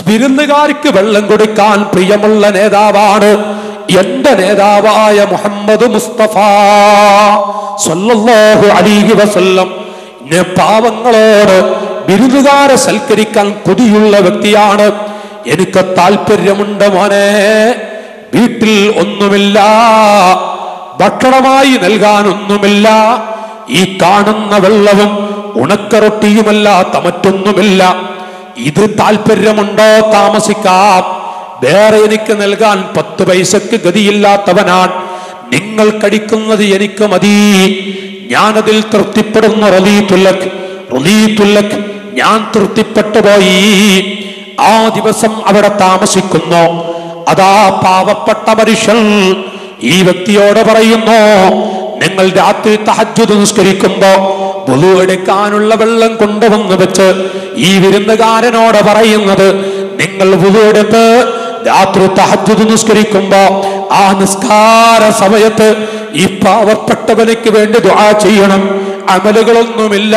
വിരുന്നുകാർക്ക് വെള്ളം കൊടുക്കാൻ പ്രിയമുള്ള നേതാവാണ് എന്റെ നേതാവായ മുഹമ്മദ് മുസ്തഫ സല്ലല്ലാഹു അലൈഹി വസല്ലം. പാവങ്ങളോട് ബിരുദുകാരെ സൽക്കരിക്കാൻ കൊതിയുള്ള വ്യക്തിയാണ്. എനിക്ക് താല്പര്യമുണ്ട് മോനെ. വീട്ടിൽ ഒന്നുമില്ല. ഭക്ഷണമായി നൽകാൻ ഒന്നുമില്ല ഈ കാണുന്ന വെള്ളവും ഉണക്കറൊട്ടിയുമല്ലാത്ത മറ്റൊന്നുമില്ല. ഇത് താല്പര്യമുണ്ടോ താമസിക്കാം. വേറെ എനിക്ക് നൽകാൻ പത്ത് പൈസക്ക് ഗതിയില്ലാത്തവനാണ്. നിങ്ങൾ കടിക്കുന്നത് എനിക്ക് മതി. ഞാനതിൽ തൃപ്തിപ്പെടുന്നു റലീത്തുല്ലക് റലീത്തുല്ലക് ഞാൻ തൃപ്തിപ്പെട്ടു പോയി. ആ ദിവസം അവിടെ താമസിക്കുന്നു. അതാ പാവപ്പെട്ട മനുഷ്യൻ. ഈ വ്യക്തിയോട് പറയുന്നു നിങ്ങൾ രാത്രി തഹജ്ജുദ് നിസ്കരിക്കുമ്പോ വുളു എടുക്കാനുള്ള വെള്ളം കൊണ്ടുവന്ന് വെച്ച് ഈ വിരുന്നുകാരനോട് പറയുന്നത് നിങ്ങൾ വുളു എടുത്ത് രാത്രി തഹജ്ജുദ് നിസ്കരിക്കുമ്പോ ആ നിസ്കാര സമയത്ത് ഈ പാവപ്പെട്ടവനക്ക് വേണ്ടി ദുആ ചെയ്യണം. അമലുകളൊന്നുമില്ല.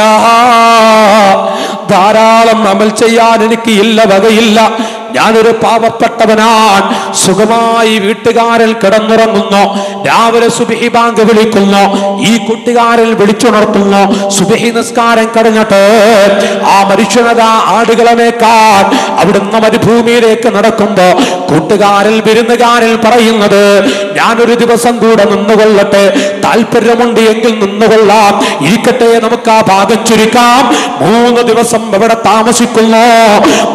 ധാരാളം അമൽ ചെയ്യാൻ എനിക്ക് ഇല്ല വകയില്ല. ഞാനൊരു പാവപ്പെട്ടവനാണ്. സുഖമായി വീട്ടുകാരിൽ കിടന്നുറങ്ങുന്നു. രാവിലെ സുബിഹി ബാങ്ക് വിളിക്കുന്നു. ഈ കുട്ടികാരിൽ വിളിച്ചുണർത്തുന്നു. സുബിഹി നിസ്കാരം കഴിഞ്ഞിട്ട് ആ മനുഷ്യനതാ ആടുകളെ അവിടുന്ന് മരുഭൂമിയിലേക്ക് നടക്കുമ്പോ കൂട്ടുകാരിൽ വിരുന്നുകാരിൽ പറയുന്നത് ഞാനൊരു ദിവസം കൂടെ നിന്നുകൊള്ളട്ടെ. താല്പര്യമുണ്ട് എങ്കിൽ നിന്നുകൊള്ളാം. ഇരിക്കട്ടെ നമുക്ക് ആ ഭാഗം ചുരുക്കാം. മൂന്ന് ദിവസം ഇവിടെ താമസിക്കുന്നു.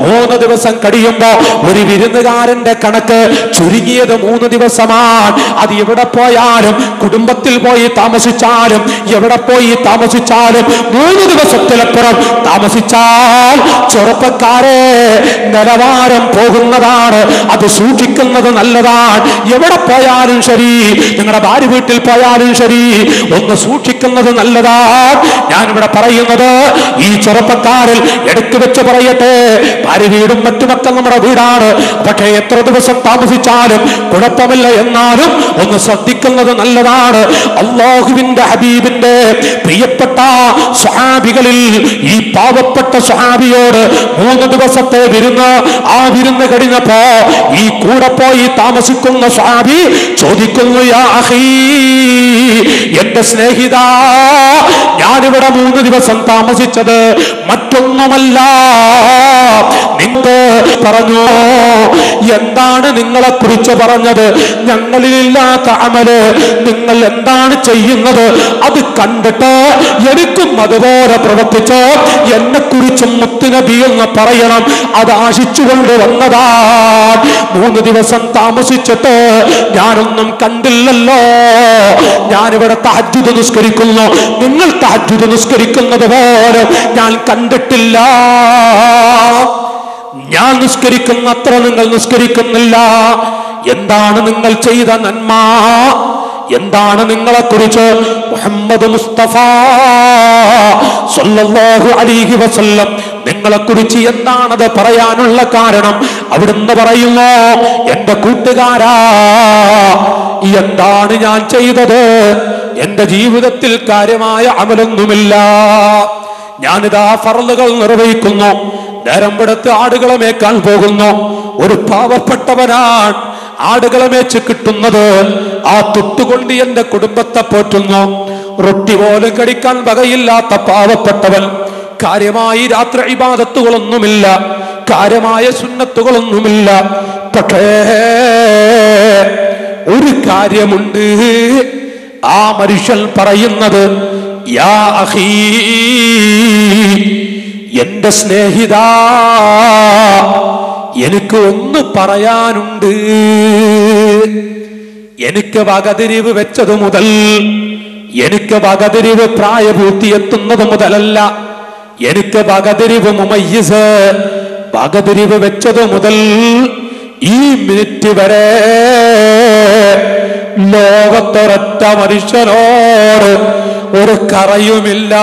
മൂന്ന് ദിവസം കഴിയുമ്പോ ഒരു വിരുന്നുകാരന്റെ കണക്ക് ചുരുങ്ങിയത് മൂന്ന് ദിവസമാണ്. അത് എവിടെ പോയാലും കുടുംബത്തിൽ പോയി താമസിച്ചാലും എവിടെ പോയി താമസിച്ചാലും മൂന്ന് ദിവസത്തിലപ്പുറം താമസിച്ചാൽ ചെറുപ്പക്കാരെ നിലവാരം പോകുന്നതാണ്. അത് സൂക്ഷിക്കുന്നത് നല്ലതാണ്. എവിടെ പോയാലും ശരി. നിങ്ങളുടെ ഭാര്യ വീട്ടിൽ പോയാലും ശരി ഒന്ന് സൂക്ഷിക്കുന്നത് നല്ലതാ. ഞാനിവിടെ പറയുന്നത് ഈ ചെറുപ്പക്കാരിൽ എടുത്തു വെച്ച് പറയട്ടെ. ഭാര്യ വീടും മറ്റുമൊക്കെ നമ്മുടെ വീടാണ്. പക്ഷേ എത്ര ദിവസം താമസിച്ചാലും കുഴപ്പമില്ല എന്നാലും ഒന്ന് ശ്രദ്ധിക്കുന്നത് നല്ലതാണ്. അള്ളാഹുവിന്റെ ഹബീബിന്റെ പ്രിയപ്പെട്ട സ്വഹാബികളിൽ ഈ പാവപ്പെട്ട സ്വഹാബിയോട് മൂന്ന് ദിവസത്തെ വിരുന്ന് ആ വിരുന്ന് കഴിഞ്ഞപ്പോ ഈ കൂടെ പോയി താമസിക്കുന്ന സ്വഹാബി ചോദിക്കുന്നു യാ അഹീ എന്റെ സ്നേഹിത ഞാനിവിടെ മൂന്ന് ദിവസം താമസിച്ചത് മറ്റൊന്നുമല്ല. നിങ്ങൾ പറഞ്ഞു എന്താണ് നിങ്ങളെ കുറിച്ച് പറഞ്ഞത്? ഞങ്ങളിലില്ലാത്ത അമൽ നിങ്ങൾ എന്താണ് ചെയ്യുന്നത്? അത് കണ്ടിട്ട് എനിക്കും അതുപോലെ പ്രവർത്തിച്ച് എന്നെ കുറിച്ച് മുത്തുനബി എന്ന് പറയണം. അത് ആശിച്ചുകൊണ്ട് വന്നതാ. മൂന്ന് ദിവസം താമസിച്ചിട്ട് ഞാനൊന്നും കണ്ടില്ലല്ലോ. ഞാനിവിടെ തഹജ്ജുദ് നിസ്കരിക്കുന്നു. നിങ്ങൾ തഹജ്ജുദ് നിസ്കരിക്കുന്നത് പോലെ ഞാൻ കണ്ടിട്ടില്ല. ഞാൻ നിസ്കരിക്കുന്നത്ര നിങ്ങൾ നിസ്കരിക്കുന്നില്ല. എന്താണ് നിങ്ങൾ ചെയ്ത നന്മ? എന്താണ് നിങ്ങളെ കുറിച്ച് മുഹമ്മദ് മുസ്തഫ സല്ലല്ലാഹു അലൈഹി വസല്ലം. എന്താണത് പറയാനുള്ള കാരണം? അവിടുന്ന് പറയുന്നു എന്റെ കൂട്ടുകാരാ എന്താണ് ഞാൻ ചെയ്തത്? എന്റെ ജീവിതത്തിൽ കാര്യമായ അമലൊന്നുമില്ല. ഞാനിതാ ഫറലുകൾ നിർവഹിക്കുന്നു. നേരം പെടുത്ത് ആടുകളെ മേക്കാൻ പോകുന്നു. ഒരു പാവപ്പെട്ടവനാണ് ആടുകളെ മേച്ച് കിട്ടുന്നത്. ആ തൊട്ടുകൊണ്ട് എന്റെ കുടുംബത്തെ പോറ്റുന്നു. റൊട്ടി പോലും കടിക്കാൻ വകയില്ലാത്ത പാവപ്പെട്ടവൻ. കാര്യമായി രാത്രി ഇബാദത്തുകളൊന്നുമില്ല. കാര്യമായ സുന്നത്തുകളൊന്നുമില്ല. പക്ഷേ ഒരു കാര്യമുണ്ട്. ആ മനുഷ്യൻ പറയുന്നത് യാ അഹീ എന്റെ സ്നേഹിത എനിക്ക് ഒന്ന് പറയാനുണ്ട്. എനിക്ക് വകതിരിവ് വെച്ചത് മുതൽ എനിക്ക് വകതിരിവ് പ്രായപൂർത്തിയെത്തുന്നത് മുതലല്ല എനിക്ക് വകതിരിവ് മുമയ്യസ് വകതിരിവ് വെച്ചത് മുതൽ ഈ മിനിറ്റ് വരെ ലോകത്തൊരൊറ്റ മനുഷ്യനോട് ഒരു കറയുമില്ല.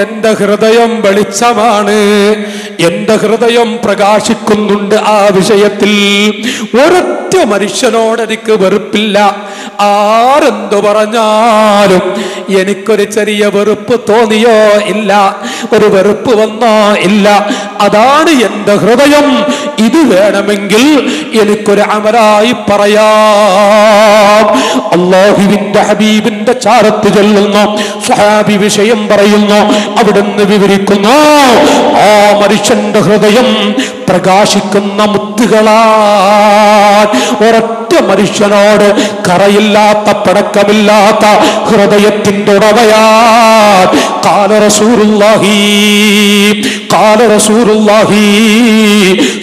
എന്റെ ഹൃദയം വെളിച്ചമാണ്. എന്റെ ഹൃദയം പ്രകാശിക്കുന്നുണ്ട് ആ വിഷയത്തിൽ. ഒരൊറ്റ മനുഷ്യനോട് എനിക്ക് വെറുപ്പില്ല. ആരെന്തു പറഞ്ഞാലും എനിക്കൊരു ചെറിയ വെറുപ്പ് തോന്നിയോ ഇല്ല. ഒരു വെറുപ്പ് വന്നോ ഇല്ല. അതാണ് എന്റെ ഹൃദയം. ഇത് വേണമെങ്കിൽ എനിക്കൊരു അമരായി പറയാം. അള്ളാഹുവിന്റെ ഹബീബിന്റെ ചാരത്ത് ചെല്ലുന്നു. സ്വഹാബി വിഷയം പറയുന്നു. അവിടുന്ന് വിവരിക്കുന്നു. ആ മനുഷ്യന്റെ ഹൃദയം പ്രകാശിക്കുന്ന മുത്തുകളാ ഒരൊറ്റ മനുഷ്യനോട് കറയില്ലാത്ത പടക്കമില്ലാത്ത ഹൃദയത്തിന്റെ ഉടമയാ കാല റസൂലുള്ളാഹി കാല റസൂലുള്ളാഹി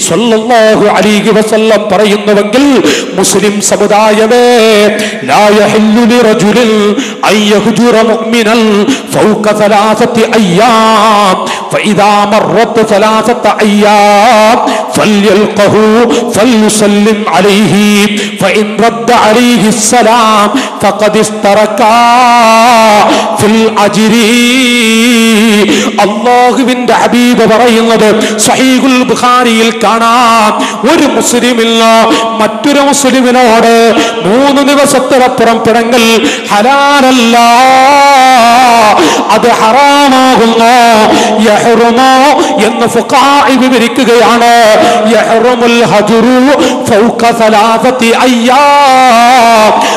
സ്വല്ലല്ലാഹു അലൈഹി വസല്ലം പറയുന്നുവെങ്കിൽ മുസ്ലിം സമുദായമേ ലാ യഹില്ലു ലിറജുലിൻ അൻ യഹ്ജുറ മുഅ്മിനൻ ഫൗക ثلاثه ايام فاذا مرت ثلاثه ايام فليلقه فليسلم عليه فان رد عليه السلام فقد استركا في الاجر അള്ളാഹുവിന്റെ ഹബീബ് പറയുന്നത് സഹീഖുൽ ബുഖാരിയിൽ കാണാം. ഒരു മുസ്ലിമില്ല മറ്റൊരു മുസ്ലിമിനോട് മൂന്ന് ദിവസത്തിനപ്പുറം പിണങ്ങൽ ഹലാലല്ല. അത് ഹറാമാകുന്നു. യഹ്റുമോ എന്ന് ഫുഖാഇ വിവരിക്കുകയാണ്. യഹ്റുമുൽ ഹജുറു ഫൗക സലാസത്തി അയ്യാം.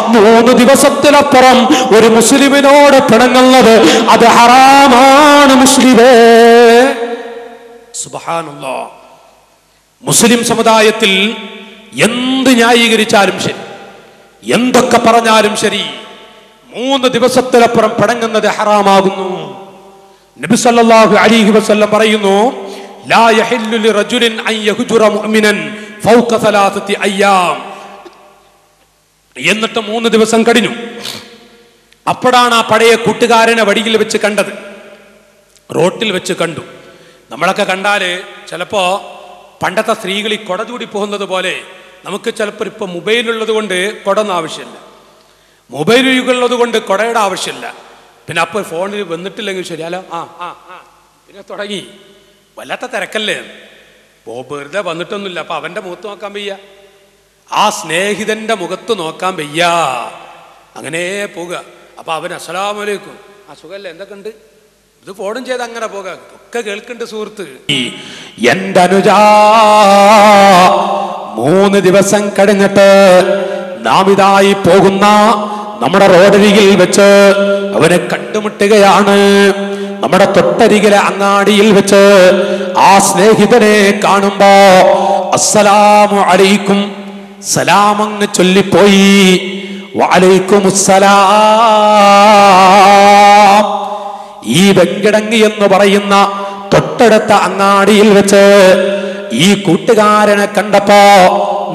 മൂന്ന് ദിവസത്തിനപ്പുറം ഒരു മുസ്ലിമിനോട് പിണങ്ങുന്നത് അത് ഹറാമാണ് മുസ്ലിമേ. സുബ്ഹാനല്ലാ. മുസ്ലിം സമുദായത്തിൽ എന്ത് ന്യായീകരിച്ചാലും ശരി എന്തൊക്കെ പറഞ്ഞാലും ശരി മൂന്ന് ദിവസത്തിലപ്പുറം പടങ്ങുന്നത് ഹറാമാകുന്നു. നബി സല്ലല്ലാഹു അലൈഹി വസല്ലം പറയുന്നു ലാ യഹില്ലു മുഅ്മിനൻ എന്നിട്ട് മൂന്ന് ദിവസം കഴിഞ്ഞു അപ്പോഴാണ് ആ പഴയ കൂട്ടുകാരനെ വടിയിൽ വെച്ച് കണ്ടത്. റോട്ടിൽ വെച്ച് കണ്ടു. നമ്മളൊക്കെ കണ്ടാൽ ചിലപ്പോൾ പണ്ടത്തെ സ്ത്രീകൾ ഈ കൊട ചൂടി പോകുന്നത് പോലെ നമുക്ക് ചിലപ്പോൾ ഇപ്പോൾ മൊബൈലുള്ളത് കൊണ്ട് കൊടൊന്നും ആവശ്യമില്ല. മൊബൈൽ യുഗമുള്ളത് കൊണ്ട് കുടയുടെ ആവശ്യമില്ല. പിന്നെ അപ്പോൾ ഫോണിൽ വന്നിട്ടില്ലെങ്കിൽ ശരിയാലോ ആ ആ ആ പിന്നെ തുടങ്ങി. വല്ലാത്ത തിരക്കല്ലേ? പോ വെറുതെ വന്നിട്ടൊന്നുമില്ല. അപ്പം അവന്റെ മുഖത്ത് നോക്കാൻ വയ്യ. ആ സ്നേഹിതന്റെ മുഖത്ത് നോക്കാൻ വയ്യ. അങ്ങനെ പോവുക. അപ്പം അവൻ അസ്സലാമലേക്കും ആ സുഖമല്ലേ എന്തൊക്കെ ഉണ്ട് ഇത് ഫോണും ചെയ്ത് അങ്ങനെ പോകാം. ഒക്കെ കേൾക്കണ്ട് സുഹൃത്ത്. എന്റെ അനുജാ മൂന്ന് ദിവസം കഴിഞ്ഞിട്ട് നാം ഇതായി പോകുന്ന നമ്മുടെ റോഡരികിൽ വെച്ച് അവനെ കണ്ടുമുട്ടുകയാണ്. നമ്മുടെ തൊട്ടരികിലെ അങ്ങാടിയിൽ വെച്ച് ആ സ്നേഹിതനെ കാണുമ്പോ അസ്സലാമു അലൈക്കും. സലാമങ്ങ് ചൊല്ലിപ്പോയി. വലൈക്കും ഈ വെങ്കിടങ്ങി എന്ന് പറയുന്ന തൊട്ടടുത്ത അങ്ങാടിയിൽ വെച്ച് ഈ കൂട്ടുകാരനെ കണ്ടപ്പോ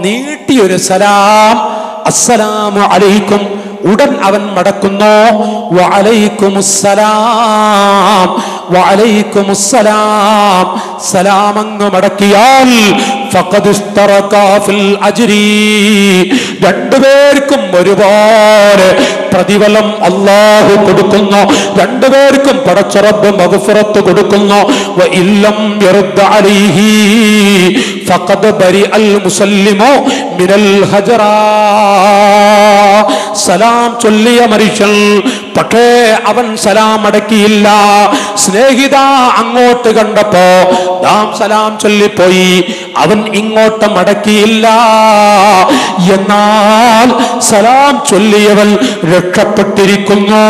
നീട്ടിയൊരു സലാം. അസ്സലാമു അലൈക്കും. ഉടൻ അവൻ മടക്കുന്നു. വഅലൈക്കുമുസ്സലാം സലാം അങ്ങ് മടക്കിയാൽ രണ്ടുപേർക്കും ഒരുപോലെ പ്രതിഫലം അള്ളാഹു കൊടുക്കുന്നു. രണ്ടുപേർക്കും പടച്ചുറബ് മകുഫുറത്ത് കൊടുക്കുന്നു. ഇല്ലം ഫഖദ് ബരി അൽ മുസല്ലിമു മിനൽ ഹജറാ. സലാം ചൊല്ലിയ മനുഷ്യൻ പക്ഷേ അവൻ സലാം അടക്കിയില്ല. സ്നേഹിത അങ്ങോട്ട് കണ്ടപ്പോ നാം സലാം ചൊല്ലിപ്പോയി അവൻ ഇങ്ങോട്ട് മടക്കിയില്ല എന്നാൽ സലാം ചൊല്ലിയവൻ രക്ഷപ്പെട്ടിരിക്കുന്നു.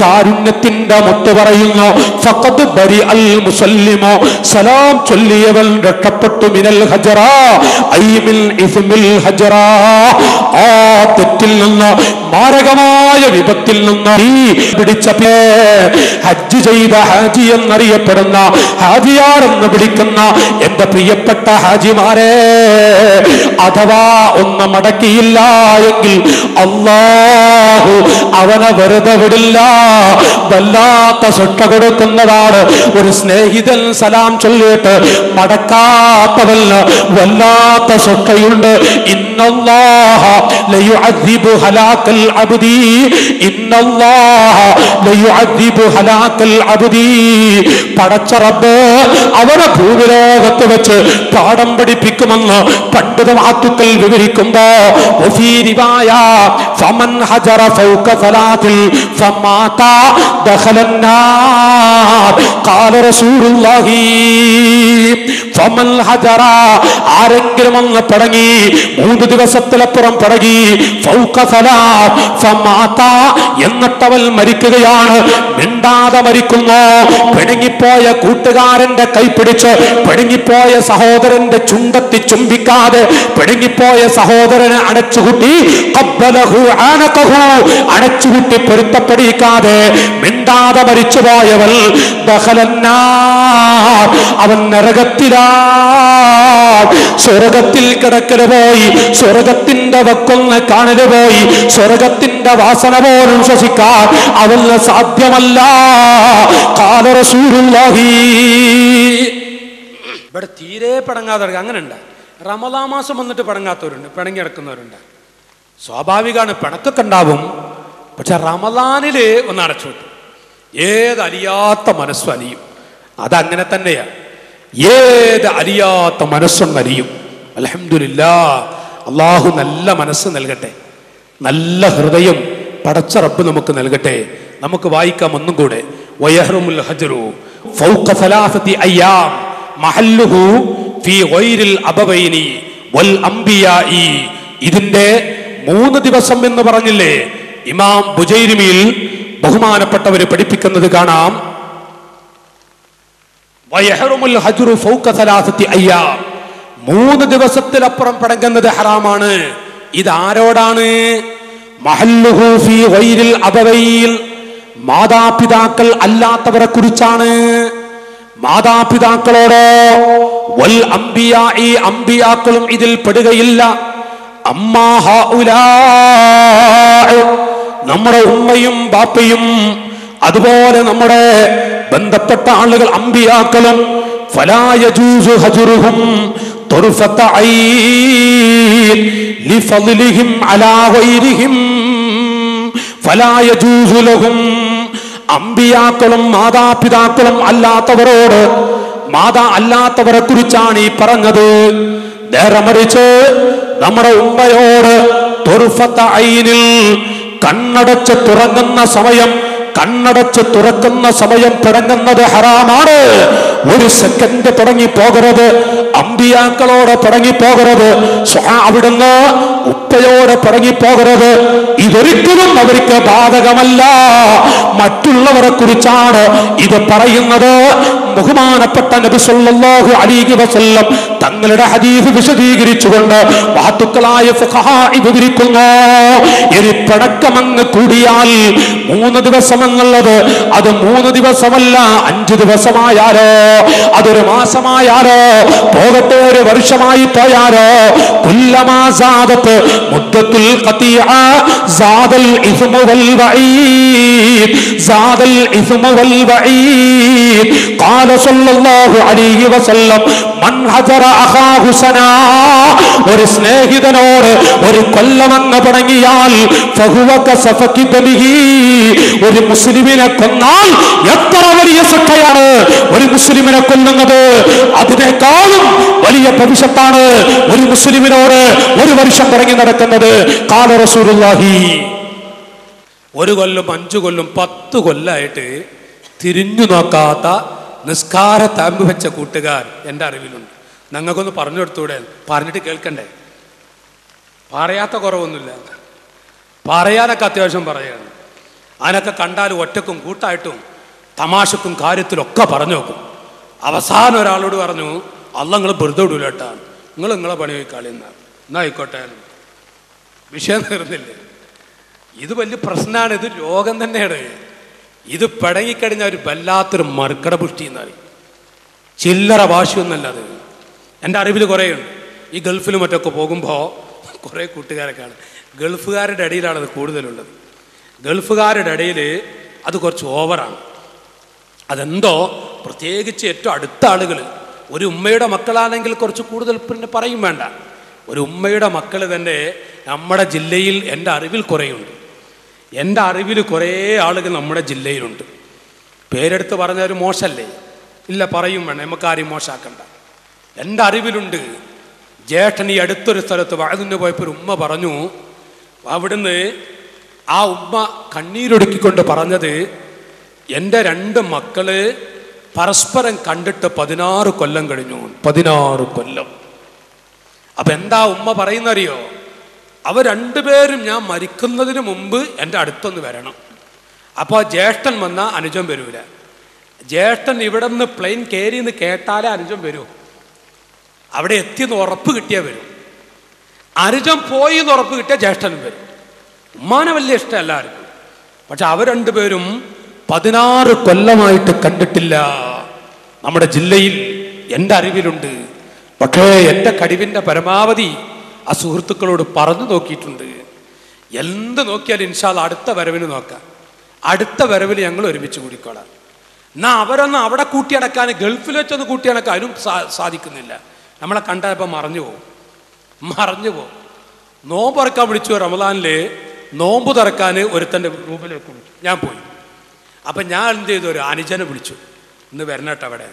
കാരുണ്യത്തിന്റെ മുത്ത് പറയുന്നു. ഫഖദ് ബരി അൽ മുസല്ലിമോ. സലാം ചൊല്ലിയവൻ രക്ഷപ്പെട്ടു മിനൽ ഹജറ. ഐ ഇസ്മിൽ ഹജറ. ആ തെറ്റിൽ നിന്ന് മാരകമായ വിപത്തിൽ നിന്ന് പിടിച്ച ഹജ്ജ് ചെയ്ത ഹാജി എന്നറിയപ്പെടുന്ന ഹാജിയാർ എന്ന് വിളിക്കുന്ന എന്റെ പ്രിയപ്പെട്ട ഹാജിമാരെ അഥവാ ഒന്ന് മടക്കിയില്ല എങ്കിൽ അള്ളാഹു അവനെ വെറുതെ വിടില്ല. വല്ലാത്ത ശിക്ഷ കൊടുക്കുന്നതാണ്. ഒരു സ്നേഹിതൻ സലാം ചൊല്ലിയിട്ട് മടക്കാത്തവന് വല്ലാത്ത ശിക്ഷയുണ്ട്. ഇന്നല്ലാഹ ലയുഅദ്ദിബു ഹലാക്കൽ അബ്ദി. ഇന്നല്ലാഹ ലയുഅദ്ദിബു ഹലാക്കൽ അബ്ദി. പടച്ച റബ്ബേ അവനെ ഭൂവിലോകത്ത് വെച്ച് പാഠം പഠിപ്പിക്കുമെന്ന് പണ്ഡിത വാത്തുക്കൾ വിവരിക്കുമ്പോ قال ഹജറ ആരെങ്കിലും അങ്ങ് പടങ്ങി മൂന്ന് ദിവസത്തിലപ്പുറം പടങ്ങി എന്നിട്ടവൻ മരിക്കുകയാണ്. മിണ്ടാതെ മരിക്കുന്നു. പിണങ്ങിപ്പോയ കൂട്ടുകാരന്റെ കൈപിടിച്ച് പിണങ്ങിപ്പോയ സഹോദരന്റെ ചുണ്ടത്തി ചുംബിക്കാതെ പിണങ്ങിപ്പോയ സഹോദരനെ അടച്ചുകൂട്ടി അടച്ചുകൂട്ടി പൊരുത്തപ്പെടിക്കാതെ മിണ്ടാതെ മരിച്ചുപോയവൾ അവൻ നരകത്തിലാ. സ്വർഗത്തിൽ കിടക്കൽ പോയി സ്വർഗത്തിന്റെ വക്കൊന്ന് കാണൽ പോയി സ്വർഗത്തിന്റെ വാസന പോലും ശ്വസിക്കാൻ അവന് സാധ്യമല്ല. കാല റസൂലുള്ളാഹി. ഇവിടെ തീരെ പടങ്ങാതെ അങ്ങനെ ഉണ്ട് റമദാ മാസം വന്നിട്ട് പടങ്ങാത്തവരുണ്ട് പിണങ്ങി കിടക്കുന്നവരുണ്ട് സ്വാഭാവികമാണ് പിണക്കൊക്കെ ഉണ്ടാവും. പക്ഷെ റമദാനിൽ ഒന്ന് അടച്ചു ഏത് അലിയാത്ത മനസ്സും അലിയും അതങ്ങനെ തന്നെയാണ് ഏത് അറിയാത്ത മനസ്സൊന്നറിയും അലഹമില്ല അള്ളാഹു നല്ല മനസ്സ് നൽകട്ടെ. നല്ല ഹൃദയം പടച്ച റബ്ബ് നമുക്ക് നൽകട്ടെ. നമുക്ക് വായിക്കാം ഒന്നും കൂടെ. ഫൗഖ മഹല്ലുഹു വൽ ഇതിന്റെ മൂന്ന് ദിവസം എന്ന് പറഞ്ഞില്ലേ? ഇമാം ബുജൈരിമിയിൽ ബഹുമാനപ്പെട്ടവര് പഠിപ്പിക്കുന്നത് കാണാം. മൂന്ന് ദിവസത്തിലപ്പുറം പടങ്ങുന്നത് ഹറാമാണ്. ഗൈരിൽ അബവൈൽ മാതാപിതാക്കൾ അല്ലാത്തവരെ കുറിച്ചാണ്. മാതാപിതാക്കളോടോ വൽ അംബിയാ ഈ അംബിയാക്കളും ഇതിൽ പെടുകയില്ല. നമ്മുടെ ഉമ്മയും ബാപ്പയും അതുപോലെ നമ്മുടെ ബന്ധപ്പെട്ട ആളുകൾ അമ്പിയാക്കളും അമ്പിയാക്കളും മാതാപിതാക്കളും അല്ലാത്തവരോട് മാതാ അല്ലാത്തവരെ കുറിച്ചാണ് ഈ പറഞ്ഞത്. നേരെ മറിച്ച് നമ്മുടെ ഉമ്മയോട് കണ്ണടച്ച് തുറങ്ങുന്ന സമയം കണ്ണടച്ച് തുറക്കുന്ന സമയം തുടങ്ങുന്നത് ഹറാമാണ്. ഒരു സെക്കൻഡ് തുടങ്ങി പോകരുത്. അമ്പിയാക്കളോട് തുടങ്ങി പോകരുത്. അവിടുന്ന് ഉപ്പയോട് തുടങ്ങി പോകരുത്. ഇതൊരിക്കലും അവർക്ക് ബാധകമല്ല. മറ്റുള്ളവരെ കുറിച്ചാണ് ഇത് പറയുന്നത്. ബഹുമാനപ്പെട്ട നബി സല്ലല്ലാഹു അലൈഹി വസല്ലം തങ്ങളുടെ ഹദീസ് വിശദീകരിച്ചുകൊണ്ട് വാത്തുക്കളായ വിവരിക്കുന്നു ഇനി പടക്കമങ്ങ് കൂടിയാൽ മൂന്ന് ദിവസം എന്നുള്ളത് അത് മൂന്ന് ദിവസമല്ല അഞ്ച് ദിവസമായാലോ? അതൊരു മാസമായാലോ? പോകട്ടെ ഒരു വർഷമായി പോയാലോ? കുല്ലമാസാദത്ത് മുദ്ദത്തിൽ സാദൽ ഇസ്മു വൽ വഈദ് സാദൽ ഇസ്മു വൽ വഈദ്. قال صلى الله عليه وسلم من هجر أخاه سنا ഒരു സ്നേഹിതനോട് ഒരു കൊല്ലമെന്ന് തുടങ്ങിയാൽ ഫഹുവ കസഫക്കി ദമിഹി. ഒരു മുസ്ലിമിനെ കൊന്നാൽ എത്ര വലിയ ശിക്ഷയാണ് ഒരു മുസ്ലിമിനെ കൊല്ലുന്നത് അതിനേക്കാളും വലിയ ഭവിഷ്യത്താണ് ഒരു മുസ്ലിമിനോട് ഒരു വർഷം തുടങ്ങി നടക്കുന്നത് കാല റസൂലുള്ളാഹി ഒരു കൊല്ലം അഞ്ചു കൊല്ലം പത്ത് കൊല്ലായിട്ട് തിരിഞ്ഞു നോക്കാത്ത നിസ്കാര താമ്പ് വെച്ച കൂട്ടുകാർ എന്റെ അറിവിലുണ്ട്. ഞങ്ങൾക്കൊന്ന് പറഞ്ഞു കൊടുത്തൂടെ? പറഞ്ഞിട്ട് കേൾക്കണ്ടേ? പറയാത്ത കുറവൊന്നുമില്ല. പറയാനൊക്കെ അത്യാവശ്യം പറയാണ് അതിനൊക്കെ കണ്ടാൽ ഒറ്റക്കും കൂട്ടായിട്ടും തമാശക്കും കാര്യത്തിലൊക്കെ പറഞ്ഞു നോക്കും. അവസാനം ഒരാളോട് പറഞ്ഞു അല്ല നിങ്ങൾ വെറുതെ വിടൂല നിങ്ങൾ നിങ്ങളെ പണി വയ്ക്കാളി എന്നാ. എന്നാ ആയിക്കോട്ടെ വിഷയം തീർന്നില്ലേ? ഇത് വലിയ പ്രശ്നമാണ്. ഇത് രോഗം തന്നെയാണ്. ഇത് പിടങ്ങിക്കഴിഞ്ഞാൽ ഒരു വല്ലാത്തൊരു മർക്കട പുഷ്ടി എന്നറിയും ചില്ലറ ഭാഷയൊന്നല്ല അത് എന്റെ അറിവിൽ കുറേയുണ്ട്. ഈ ഗൾഫിലും മറ്റൊക്കെ പോകുമ്പോൾ കുറേ കൂട്ടുകാരൊക്കെയാണ് ഗൾഫുകാരുടെ ഇടയിലാണ് അത് കൂടുതലുള്ളത്. ഗൾഫുകാരുടെ ഇടയിൽ അത് കുറച്ച് ഓവറാണ്. അതെന്തോ പ്രത്യേകിച്ച് ഏറ്റവും അടുത്ത ആളുകൾ ഒരു ഉമ്മയുടെ മക്കളാണെങ്കിൽ കുറച്ച് കൂടുതൽ പിന്നെ പറയും വേണ്ട. ഒരു ഉമ്മയുടെ മക്കൾ തന്നെ നമ്മുടെ ജില്ലയിൽ എന്റെ അറിവിൽ കുറേയുണ്ട്. എന്റെ അറിവിൽ കുറേ ആളുകൾ നമ്മുടെ ജില്ലയിലുണ്ട്. പേരെടുത്ത് പറഞ്ഞ ഒരു മോശമല്ലേ ഇല്ല പറയും വേണം. നമുക്ക് ആരെയും മോശമാക്കണ്ട എന്റെ അറിവിലുണ്ട്. ജ്യേഷ്ഠൻ ഈ അടുത്തൊരു സ്ഥലത്ത് വഴുതിന് പോയപ്പോൾ ഒരു ഉമ്മ പറഞ്ഞു അവിടുന്ന് ആ ഉമ്മ കണ്ണീരൊടുക്കിക്കൊണ്ട് പറഞ്ഞത് എന്റെ രണ്ട് മക്കൾ പരസ്പരം കണ്ടിട്ട് പതിനാറ് കൊല്ലം കഴിഞ്ഞു. പതിനാറ് കൊല്ലം. അപ്പൊ എന്താ ഉമ്മ പറയുന്നറിയോ? അവർ രണ്ടുപേരും ഞാൻ മരിക്കുന്നതിന് മുമ്പ് എന്റെ അടുത്തൊന്ന് വരണം. അപ്പോൾ ജ്യേഷ്ഠൻ വന്നാൽ അനുജം വരൂല. ജ്യേഷ്ഠൻ ഇവിടെ നിന്ന് പ്ലെയിൻ കയറി എന്ന് കേട്ടാലേ അനുജം വരൂ. അവിടെ എത്തിയെന്ന് ഉറപ്പ് കിട്ടിയാൽ വരും. അനുജം പോയി എന്ന് ഉറപ്പ് കിട്ടിയാൽ ജ്യേഷ്ഠനും വരും. ഉമ്മാനെ വലിയ ഇഷ്ടം എല്ലാവർക്കും പക്ഷെ അവർ രണ്ടുപേരും പതിനാറ് കൊല്ലമായിട്ട് കണ്ടിട്ടില്ല. നമ്മുടെ ജില്ലയിൽ എന്റെ അറിവിലുണ്ട്. പക്ഷേ എന്റെ കടിവിന്റെ പരമാവധി ആ സുഹൃത്തുക്കളോട് പറഞ്ഞു നോക്കിയിട്ടുണ്ട്. എന്ത് നോക്കിയാലും ഇൻഷാൽ അടുത്ത വരവിന് നോക്കാം. അടുത്ത വരവിൽ ഞങ്ങൾ ഒരുമിച്ച് കൂടിക്കോളാം. എന്നാ അവരൊന്നും അവിടെ കൂട്ടിയടക്കാൻ ഗൾഫിൽ വെച്ചൊന്ന് കൂട്ടിയടക്കാൻ അതിനും സാധിക്കുന്നില്ല. നമ്മളെ കണ്ടപ്പോൾ മറഞ്ഞു പോകും മറഞ്ഞു പോകും നോമ്പ് തുറക്കാൻ വിളിച്ചു റമദാനിൽ നോമ്പ് തുറക്കാൻ ഒരുത്തന്റെ റൂമിലേക്ക് വിളിച്ചു. ഞാൻ പോയി. അപ്പം ഞാൻ എന്ത് ചെയ്തു? ഒരു അനുജനെ വിളിച്ചു. ഇന്ന് വരണട്ടോ അവിടെ.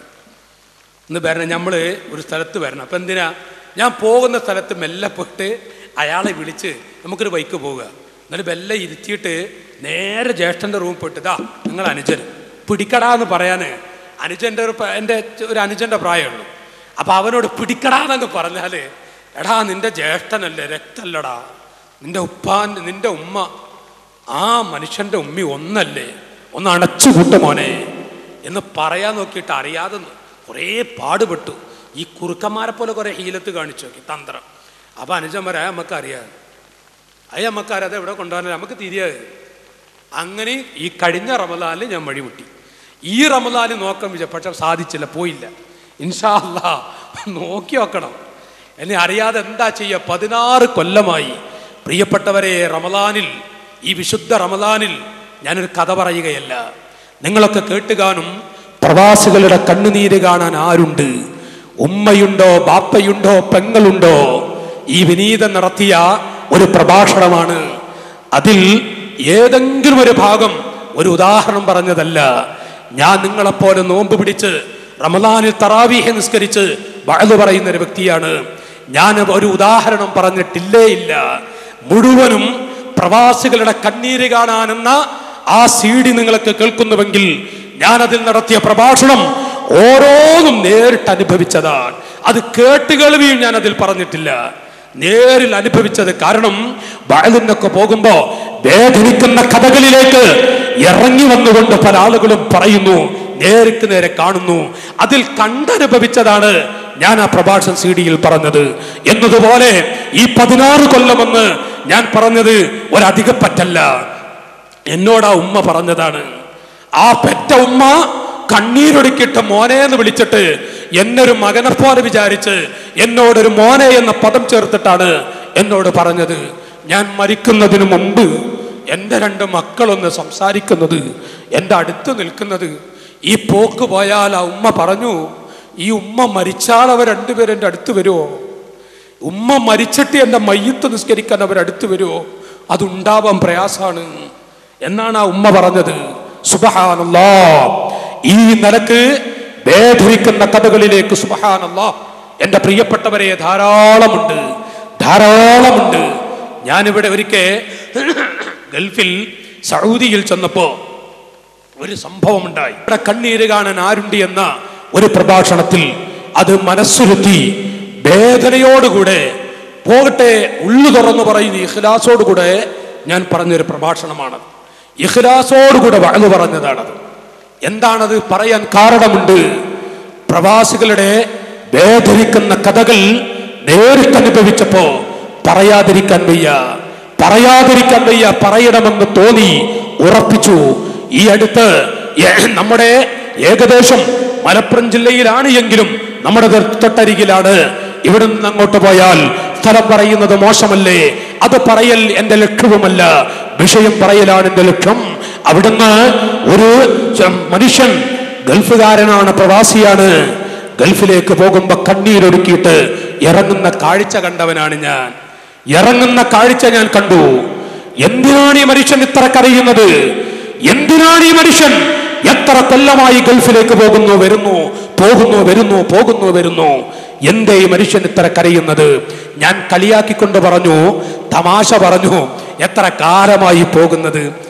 ഇന്ന് വരണം. നമ്മൾ ഒരു സ്ഥലത്ത് വരണം. അപ്പം എന്തിനാ? ഞാൻ പോകുന്ന സ്ഥലത്ത് മെല്ലെ പോയിട്ട് അയാളെ വിളിച്ച് നമുക്കൊരു ബൈക്ക് പോവുക. എന്നിട്ട് മെല്ലെ ഇരുത്തിയിട്ട് നേരെ ജ്യേഷ്ഠന്റെ റൂമിൽ പോയിട്ട് ഇതാ നിങ്ങൾ അനുജൻ. പിടിക്കടാ എന്ന് പറയാൻ അനുജന്റെ ഒരു എന്റെ ഒരു അനുജന്റെ പ്രായമുള്ളൂ. അപ്പം അവനോട് പിടിക്കടാ എന്നൊക്കെ പറഞ്ഞാൽ എടാ നിന്റെ ജ്യേഷ്ഠനല്ലേ രക്തല്ലടാ. നിന്റെ ഉപ്പാൻ നിന്റെ ഉമ്മ ആ മനുഷ്യന്റെ ഉമ്മി ഒന്നല്ലേ? ഒന്ന് അണച്ചു കൂട്ട മോനെ. എന്ന് പറയാൻ നോക്കിയിട്ട് അറിയാതെ കുറേ പാടുപെട്ടു. ഈ കുറുക്കന്മാരെ പോലെ കുറേ ഹീലത്ത് കാണിച്ചു നോക്കി തന്ത്രം. അപ്പം അനുജന്മാരെ നമുക്ക് അറിയാം അത് നമുക്കറിയാതെ എവിടെ കൊണ്ടുപോകാൻ നമുക്ക് തിരിയാതെ. അങ്ങനെ ഈ കഴിഞ്ഞ റമദാലിൽ ഞാൻ വഴിമുട്ടി ഈ റമദാലിൽ നോക്കാൻ വിചാരിച്ചു പക്ഷെ സാധിച്ചില്ല പോയില്ല. ഇൻഷാ നോക്കി നോക്കണം. എന്നെ അറിയാതെ എന്താ ചെയ്യ? പതിനാറ് കൊല്ലമായി പ്രിയപ്പെട്ടവരെ റമദാനിൽ ഈ വിശുദ്ധ റമദാനിൽ ഞാനൊരു കഥ പറയുകയല്ല. നിങ്ങളൊക്കെ കേട്ടുകാണും പ്രവാസികളുടെ കണ്ണുനീര് കാണാൻ ആരുണ്ട്? ഉമ്മയുണ്ടോ ബാപ്പയുണ്ടോ പെങ്ങളുണ്ടോ? ഈ വിനീതം നടത്തിയ ഒരു പ്രഭാഷണമാണ്. അതിൽ ഏതെങ്കിലും ഒരു ഭാഗം ഒരു ഉദാഹരണം പറഞ്ഞതല്ല. ഞാൻ നിങ്ങളെപ്പോലെ നോമ്പ് പിടിച്ച് റമദാനിൽ തറാവീഹ നിസ്കരിച്ച് വഴതു പറയുന്ന ഒരു വ്യക്തിയാണ്. ഞാൻ ഒരു ഉദാഹരണം പറഞ്ഞിട്ടില്ലേ ഇല്ല മുഴുവനും പ്രവാസികളുടെ കണ്ണീര് കാണാനെന്ന ആ സീഡി നിങ്ങൾക്ക് കേൾക്കുന്നുവെങ്കിൽ ഞാനതിൽ നടത്തിയ പ്രഭാഷണം ഓരോന്നും നേരിട്ട് അനുഭവിച്ചതാണ്. അത് കേട്ടുകേൾവിയും ഞാൻ അതിൽ പറഞ്ഞിട്ടില്ല. നേരിൽ അനുഭവിച്ചത് കാരണം വയലിനൊക്കെ പോകുമ്പോ വേദനിക്കുന്ന കഥകളിലേക്ക് ഇറങ്ങി വന്നുകൊണ്ട് പല ആളുകളും പറയുന്നു നേർക്ക് നേരെ കാണുന്നു. അതിൽ കണ്ടനുഭവിച്ചതാണ് ഞാൻ ആ പ്രഭാഷൺ സി ഡിയിൽ പറഞ്ഞത്. എന്നതുപോലെ ഈ പതിനാറ് കൊല്ലമെന്ന് ഞാൻ പറഞ്ഞത് ഒരധികപ്പറ്റല്ല. എന്നോട് ഉമ്മ പറഞ്ഞതാണ്. ആ പെറ്റ ഉമ്മ കണ്ണീരൊടുക്കിയിട്ട് മോനെ എന്ന് വിളിച്ചിട്ട് എന്നൊരു മകനെ പോലെ വിചാരിച്ച് എന്നോടൊരു മോനെ എന്ന പദം ചേർത്തിട്ടാണ് എന്നോട് പറഞ്ഞത്. ഞാൻ മരിക്കുന്നതിന് മുമ്പ് എന്റെ രണ്ട് മക്കളൊന്ന് സംസാരിക്കുന്നത് എന്റെ അടുത്ത് നിൽക്കുന്നത്. ഈ പോക്ക് പോയാൽ ആ ഉമ്മ പറഞ്ഞു ഈ ഉമ്മ മരിച്ചാൽ അവർ രണ്ടുപേരും എന്റെ അടുത്ത് വരുമോ ഉമ്മ മരിച്ചിട്ട് എന്റെ മയ്യത്ത് നിസ്കരിക്കാൻ അവർ അടുത്ത് വരുമോ അതുണ്ടാവാൻ പ്രയാസമാണ്. എന്നാണ് ആ ഉമ്മ പറഞ്ഞത്. സുബഹാനല്ലാ. ഈ നിലയ്ക്ക് വേദനിക്കുന്ന കഥകളിലേക്ക് സുഹാനല്ല എന്റെ പ്രിയപ്പെട്ടവരെ ധാരാളമുണ്ട്. ധാരാളമുണ്ട്. ഞാനിവിടെ ഒരിക്കൽ ഗൾഫിൽ സൗദിയിൽ ചെന്നപ്പോ ഒരു സംഭവം ഉണ്ടായി ഇവിടെ കണ്ണീര് കാണാൻ ആരുണ്ട് എന്ന ഒരു പ്രഭാഷണത്തിൽ അത് മനസ്സുരുത്തി വേദനയോടുകൂടെ പോകട്ടെ ഉള്ളു തുറന്നു പറയുന്ന ഇഖ്ലാസോടുകൂടെ ഞാൻ പറഞ്ഞൊരു പ്രഭാഷണമാണ് ഇഖ്ലാസോടുകൂടെ വഴന്നു പറഞ്ഞതാണത്. എന്താണത് പറയാൻ കാരണമുണ്ട്? പ്രവാസികളുടെ വേദനിക്കുന്ന കഥകൾ നേരിട്ട് അനുഭവിച്ചപ്പോ പറയാതിരിക്കാൻ വയ്യ. പറയാതിരിക്കാൻ വയ്യ പറയണമെന്ന് തോന്നി ഉറപ്പിച്ചു. ഈ അടുത്ത് നമ്മുടെ ഏകദേശം മലപ്പുറം ജില്ലയിലാണ് എങ്കിലും നമ്മുടെ തൊട്ടരികിലാണ്. ഇവിടെ നിന്ന് അങ്ങോട്ട് പോയാൽ സ്ഥലം പറയുന്നത് മോശമല്ലേ? അത് പറയൽ എന്റെ ലക്ഷ്യവുമല്ല. വിഷയം പറയലാണ് എന്റെ ലക്ഷ്യം. അവിടുന്ന് ഒരു മനുഷ്യൻ ഗൾഫുകാരനാണ് പ്രവാസിയാണ്. ഗൾഫിലേക്ക് പോകുമ്പോ കണ്ണീരൊരുക്കിയിട്ട് ഇറങ്ങുന്ന കാഴ്ച കണ്ടവനാണ് ഞാൻ. ഇറങ്ങുന്ന കാഴ്ച ഞാൻ കണ്ടു. എന്തിനാണ് ഈ മനുഷ്യൻ ഇത്ര കരയുന്നത്? എന്തിനാണ് ഈ മനുഷ്യൻ എത്ര കൊല്ലമായി ഗൾഫിലേക്ക് പോകുന്നു വരുന്നു പോകുന്നു വരുന്നു പോകുന്നു വരുന്നു? എന്തേ ഈ മനുഷ്യൻ ഇത്ര കരയുന്നത്? ഞാൻ കളിയാക്കിക്കൊണ്ട് പറഞ്ഞു തമാശ പറഞ്ഞു എത്ര കാലമായി പോകുന്നത്?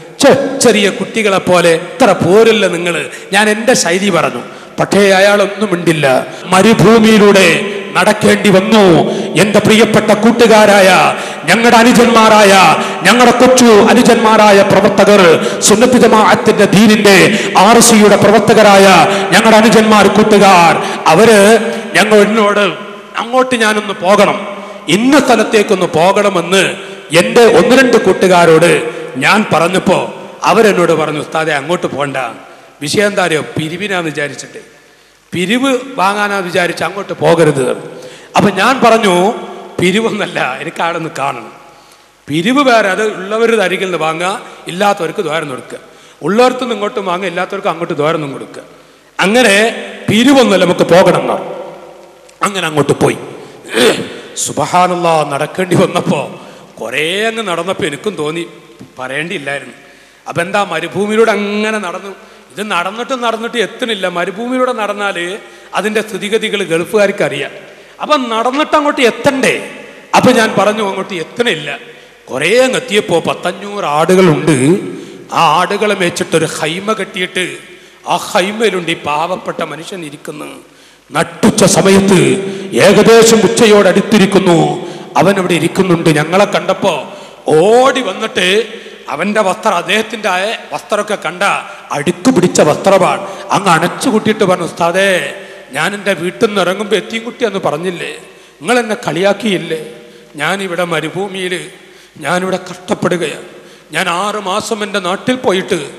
ചെറിയ കുട്ടികളെ പോലെ ഇത്ര പോരില്ല നിങ്ങൾ ഞാൻ എന്റെ ശൈലി പറഞ്ഞു. പക്ഷേ അയാളൊന്നും മിണ്ടില്ല. മരുഭൂമിയിലൂടെ നടക്കേണ്ടി വന്നു. എന്റെ പ്രിയപ്പെട്ട കൂട്ടുകാരായ ഞങ്ങളുടെ അനുജന്മാരായ ഞങ്ങളുടെ കൊച്ചു അനുജന്മാരായ പ്രവർത്തകർ സുന്നത്ത് ജമാഅത്തിന്റെ ദീനിന്റെ ആർ സിയുടെ പ്രവർത്തകരായ ഞങ്ങളുടെ അനുജന്മാർ കൂട്ടുകാർ അവർ ഞങ്ങൾ എന്നോട് അങ്ങോട്ട് ഞാനൊന്ന് പോകണം. ഇന്ന സ്ഥലത്തേക്കൊന്ന് പോകണമെന്ന് എന്റെ ഒന്ന് രണ്ട് കൂട്ടുകാരോട് ഞാൻ പറഞ്ഞപ്പോൾ അവരെന്നോട് പറഞ്ഞു ഉസ്താദെ അങ്ങോട്ട് പോകണ്ട വിഷയം എന്താ അറിയോ? പിരിവിനാന്ന് വിചാരിച്ചിട്ട്. പിരിവ് വാങ്ങാനാ വിചാരിച്ച് അങ്ങോട്ട് പോകരുത്. അപ്പം ഞാൻ പറഞ്ഞു പിരിവൊന്നല്ല എനിക്ക് അവിടെ നിന്ന് കാണണം. പിരിവ് വേറെ അത് ഉള്ളവരുടെ അരികിൽ നിന്ന് വാങ്ങുക ഇല്ലാത്തവർക്ക് ദ്വാരം കൊടുക്കുക. ഉള്ളവർക്ക് നിന്ന് ഇങ്ങോട്ടും വാങ്ങുക ഇല്ലാത്തവർക്ക് അങ്ങോട്ട് ദ്വാരം നിന്നും കൊടുക്കുക. അങ്ങനെ പിരിവൊന്നുമല്ല നമുക്ക് പോകണം എന്നാണ് അങ്ങനെ അങ്ങോട്ട് പോയി. സുബഹാനുള്ള നടക്കേണ്ടി വന്നപ്പോൾ കുറേ അങ്ങ് നടന്നപ്പോൾ എനിക്കും തോന്നി. പറയേണ്ടിയില്ലായിരുന്നു. അപ്പം എന്താ മരുഭൂമിയിലൂടെ അങ്ങനെ നടന്നു? ഇത് നടന്നിട്ടും നടന്നിട്ടും എത്തണില്ല മരുഭൂമിയിലൂടെ നടന്നാൽ അതിന്റെ സ്ഥിതിഗതികൾ ഗൾഫുകാർക്ക് അറിയാം അപ്പം നടന്നിട്ട് അങ്ങോട്ട് എത്തണ്ടേ? അപ്പം ഞാൻ പറഞ്ഞു അങ്ങോട്ട് എത്തണില്ല. കുറേ അങ്ങ് എത്തിയപ്പോൾ പത്തഞ്ഞൂറ് ആടുകളുണ്ട്. ആ ആടുകളെ മേച്ചിട്ടൊരു ഹൈമ കെട്ടിയിട്ട് ആ ഹൈമയിലുണ്ട് ഈ പാവപ്പെട്ട മനുഷ്യൻ ഇരിക്കുന്നു. നട്ടുച്ച സമയത്ത് ഏകദേശം ഉച്ചയോടടുത്തിരിക്കുന്നു. അവൻ അവിടെ ഇരിക്കുന്നുണ്ട്. ഞങ്ങളെ കണ്ടപ്പോ ഓടി വന്നിട്ട് അവന്റെ വസ്ത്രം അദ്ദേഹത്തിന്റെ ആയ വസ്ത്രമൊക്കെ കണ്ട അടുക്ക് പിടിച്ച വസ്ത്രമാണ്. അങ്ങ് അണച്ചു കൂട്ടിയിട്ട് പറഞ്ഞു ഉസ്താദേ ഞാൻ എന്റെ വീട്ടിൽ നിന്ന് ഇറങ്ങുമ്പോൾ എത്തിയും കുട്ടി എന്ന് പറഞ്ഞില്ലേ? നിങ്ങൾ എന്നെ കളിയാക്കിയില്ലേ? ഞാനിവിടെ മരുഭൂമിയിൽ ഞാനിവിടെ കഷ്ടപ്പെടുകയാണ്. ഞാൻ ആറ് മാസം എന്റെ നാട്ടിൽ പോയിട്ട്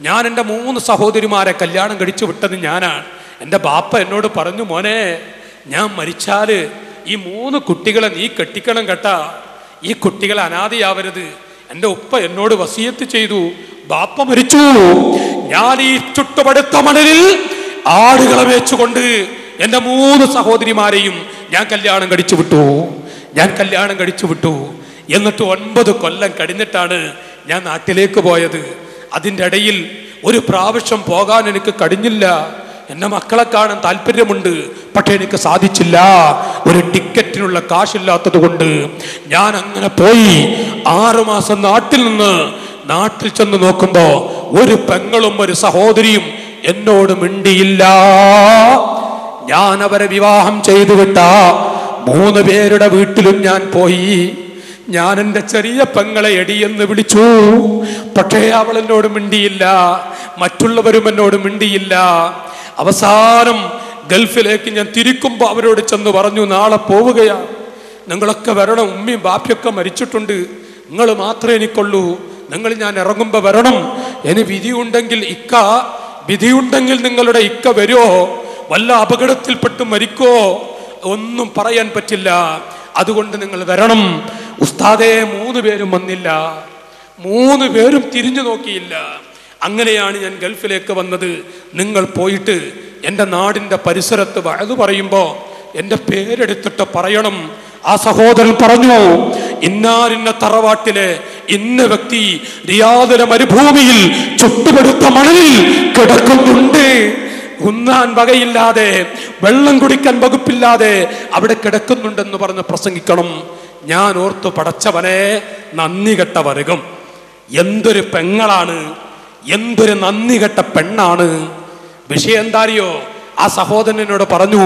ഞാൻ എന്റെ മൂന്ന് സഹോദരിമാരെ കല്യാണം കഴിച്ചു വിട്ടത് ഞാനാണ്. എന്റെ ബാപ്പ എന്നോട് പറഞ്ഞു മോനെ ഞാൻ മരിച്ചാൽ ഈ മൂന്ന് കുട്ടികളെ നീ കെട്ടിക്കണം കേട്ടാ. ഈ കുട്ടികൾ അനാഥയാവരുത് എന്റെ ഉപ്പ എന്നോട് വസീയത്ത് ചെയ്തു. ബാപ്പ മരിച്ചു. ഞാൻ ഈ ചുട്ടുപടുത്ത മണലിൽ ആടുകളെ വെച്ചുകൊണ്ട് എന്റെ മൂന്ന് സഹോദരിമാരെയും ഞാൻ കല്യാണം കഴിച്ചു വിട്ടു. ഞാൻ കല്യാണം കഴിച്ചു വിട്ടു. എന്നിട്ട് ഒൻപത് കൊല്ലം കഴിഞ്ഞിട്ടാണ് ഞാൻ നാട്ടിലേക്ക് പോയത്. അതിന്റെ ഇടയിൽ ഒരു പ്രാവശ്യം പോകാൻ എനിക്ക് കഴിഞ്ഞില്ല. എന്നെ മക്കളെ കാണാൻ താല്പര്യമുണ്ട്. പക്ഷെ എനിക്ക് സാധിച്ചില്ല. ഒരു ടിക്കറ്റിനുള്ള കാശില്ലാത്തത് കൊണ്ട് ഞാൻ അങ്ങനെ പോയി ആറുമാസം നാട്ടിൽ നിന്ന് നാട്ടിൽ ചെന്ന് നോക്കുമ്പോ ഒരു പെങ്ങളും ഒരു സഹോദരിയും എന്നോട് മിണ്ടിയില്ല. ഞാൻ അവരെ വിവാഹം ചെയ്തു വിട്ട മൂന്ന് പേരുടെ വീട്ടിലും ഞാൻ പോയി. ഞാൻ എന്റെ ചെറിയ പെങ്ങളെ എടിയെന്ന് വിളിച്ചു. പക്ഷേ അവൾ എന്നോട് മിണ്ടിയില്ല. മറ്റുള്ളവരും എന്നോട് മിണ്ടിയില്ല. അവസാനം ഗൾഫിലേക്ക് ഞാൻ തിരിക്കുമ്പോൾ അവരോട് ചെന്ന് പറഞ്ഞു നാളെ പോവുകയാണ് നിങ്ങളൊക്കെ വരണം. ഉമ്മയും ബാപ്പയൊക്കെ മരിച്ചിട്ടുണ്ട്. നിങ്ങൾ മാത്രമേ എനിക്കുള്ളൂ. നിങ്ങൾ ഞാൻ ഇറങ്ങുമ്പോൾ വരണം. ഇനി വിധിയുണ്ടെങ്കിൽ ഇക്ക വിധിയുണ്ടെങ്കിൽ നിങ്ങളുടെ ഇക്ക വരുമോ വല്ല അപകടത്തിൽപ്പെട്ട് മരിക്കോ? ഒന്നും പറയാൻ പറ്റില്ല. അതുകൊണ്ട് നിങ്ങൾ വരണം. ഉസ്താദേ മൂന്ന് പേരും വന്നില്ല. മൂന്ന് പേരും തിരിഞ്ഞു നോക്കിയില്ല. അങ്ങനെയാണ് ഞാൻ ഗൾഫിലേക്ക് വന്നത്. നിങ്ങൾ പോയിട്ട് എന്റെ നാടിന്റെ പരിസരത്ത് വയത് പറയുമ്പോൾ എന്റെ പേരെടുത്തിട്ട് പറയണം. ആ സഹോദരൻ പറഞ്ഞു ഇന്നാരിന്ന തറവാട്ടിലെ ഇന്ന വ്യക്തി റിയാദിലെ മരുഭൂമിയിൽ ചുട്ടുപെടുത്ത മണലിൽ കിടക്കുന്നുണ്ട്. ഉണ്ണാൻ വകയില്ലാതെ വെള്ളം കുടിക്കാൻ വകുപ്പില്ലാതെ അവിടെ കിടക്കുന്നുണ്ടെന്ന് പറഞ്ഞ് പ്രസംഗിക്കണം. ഞാൻ ഓർത്തു പടച്ചവനെ നന്ദി കെട്ട വരുകം. എന്തൊരു പെങ്ങളാണ് എന്തൊരു നന്ദി കെട്ട പെണ്ണാണ്. വിഷയം എന്താറിയോ? ആ സഹോദരനോട് പറഞ്ഞു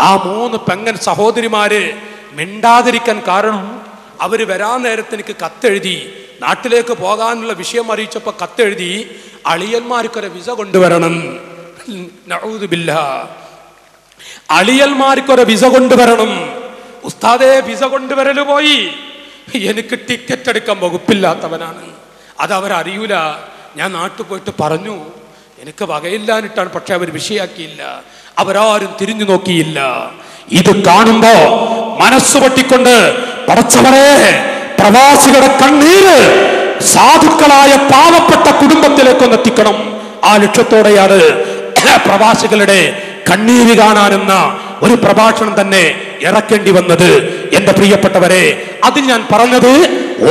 ആ മൂന്ന് പെങ്ങൻ സഹോദരിമാര് മിണ്ടാതിരിക്കാൻ കാരണം അവർ വരാൻ നേരത്ത് എനിക്ക് കത്തെഴുതി നാട്ടിലേക്ക് പോകാനുള്ള വിഷയം അറിയിച്ചപ്പോൾ കത്തെഴുതി അളിയന്മാർക്കൊരു വിസ കൊണ്ടുവരണം. അളിയന്മാർക്കൊരു വിസ കൊണ്ടുവരണം. ഉസ്താദേ വിസ കൊണ്ടുവരൽ പോയി. എനിക്ക് ടിക്കറ്റ് എടുക്കാൻ വകുപ്പില്ലാത്തവനാണ്. അത് അവരറിയൂല. ഞാൻ നാട്ടിൽ പോയിട്ട് പറഞ്ഞു എനിക്ക് വകയില്ലാനിട്ടാണ് പക്ഷെ അവർ വിഷയാക്കിയില്ല. അവരാരും തിരിഞ്ഞു നോക്കിയില്ല. ഇത് കാണുമ്പോ മനസ്സ് പൊട്ടിക്കൊണ്ട് പടച്ചവരെ പ്രവാസികളുടെ കണ്ണീര് സാധുക്കളായ പാവപ്പെട്ട കുടുംബത്തിലേക്കൊന്ന് എത്തിക്കണം. ആ ലക്ഷ്യത്തോടെയാണ് പ്രവാസികളുടെ കണ്ണീര് കാണാനെന്ന ഒരു പ്രഭാഷണം തന്നെ ഇറക്കേണ്ടി വന്നത്. എന്റെ പ്രിയപ്പെട്ടവരെ അതിൽ ഞാൻ പറഞ്ഞത്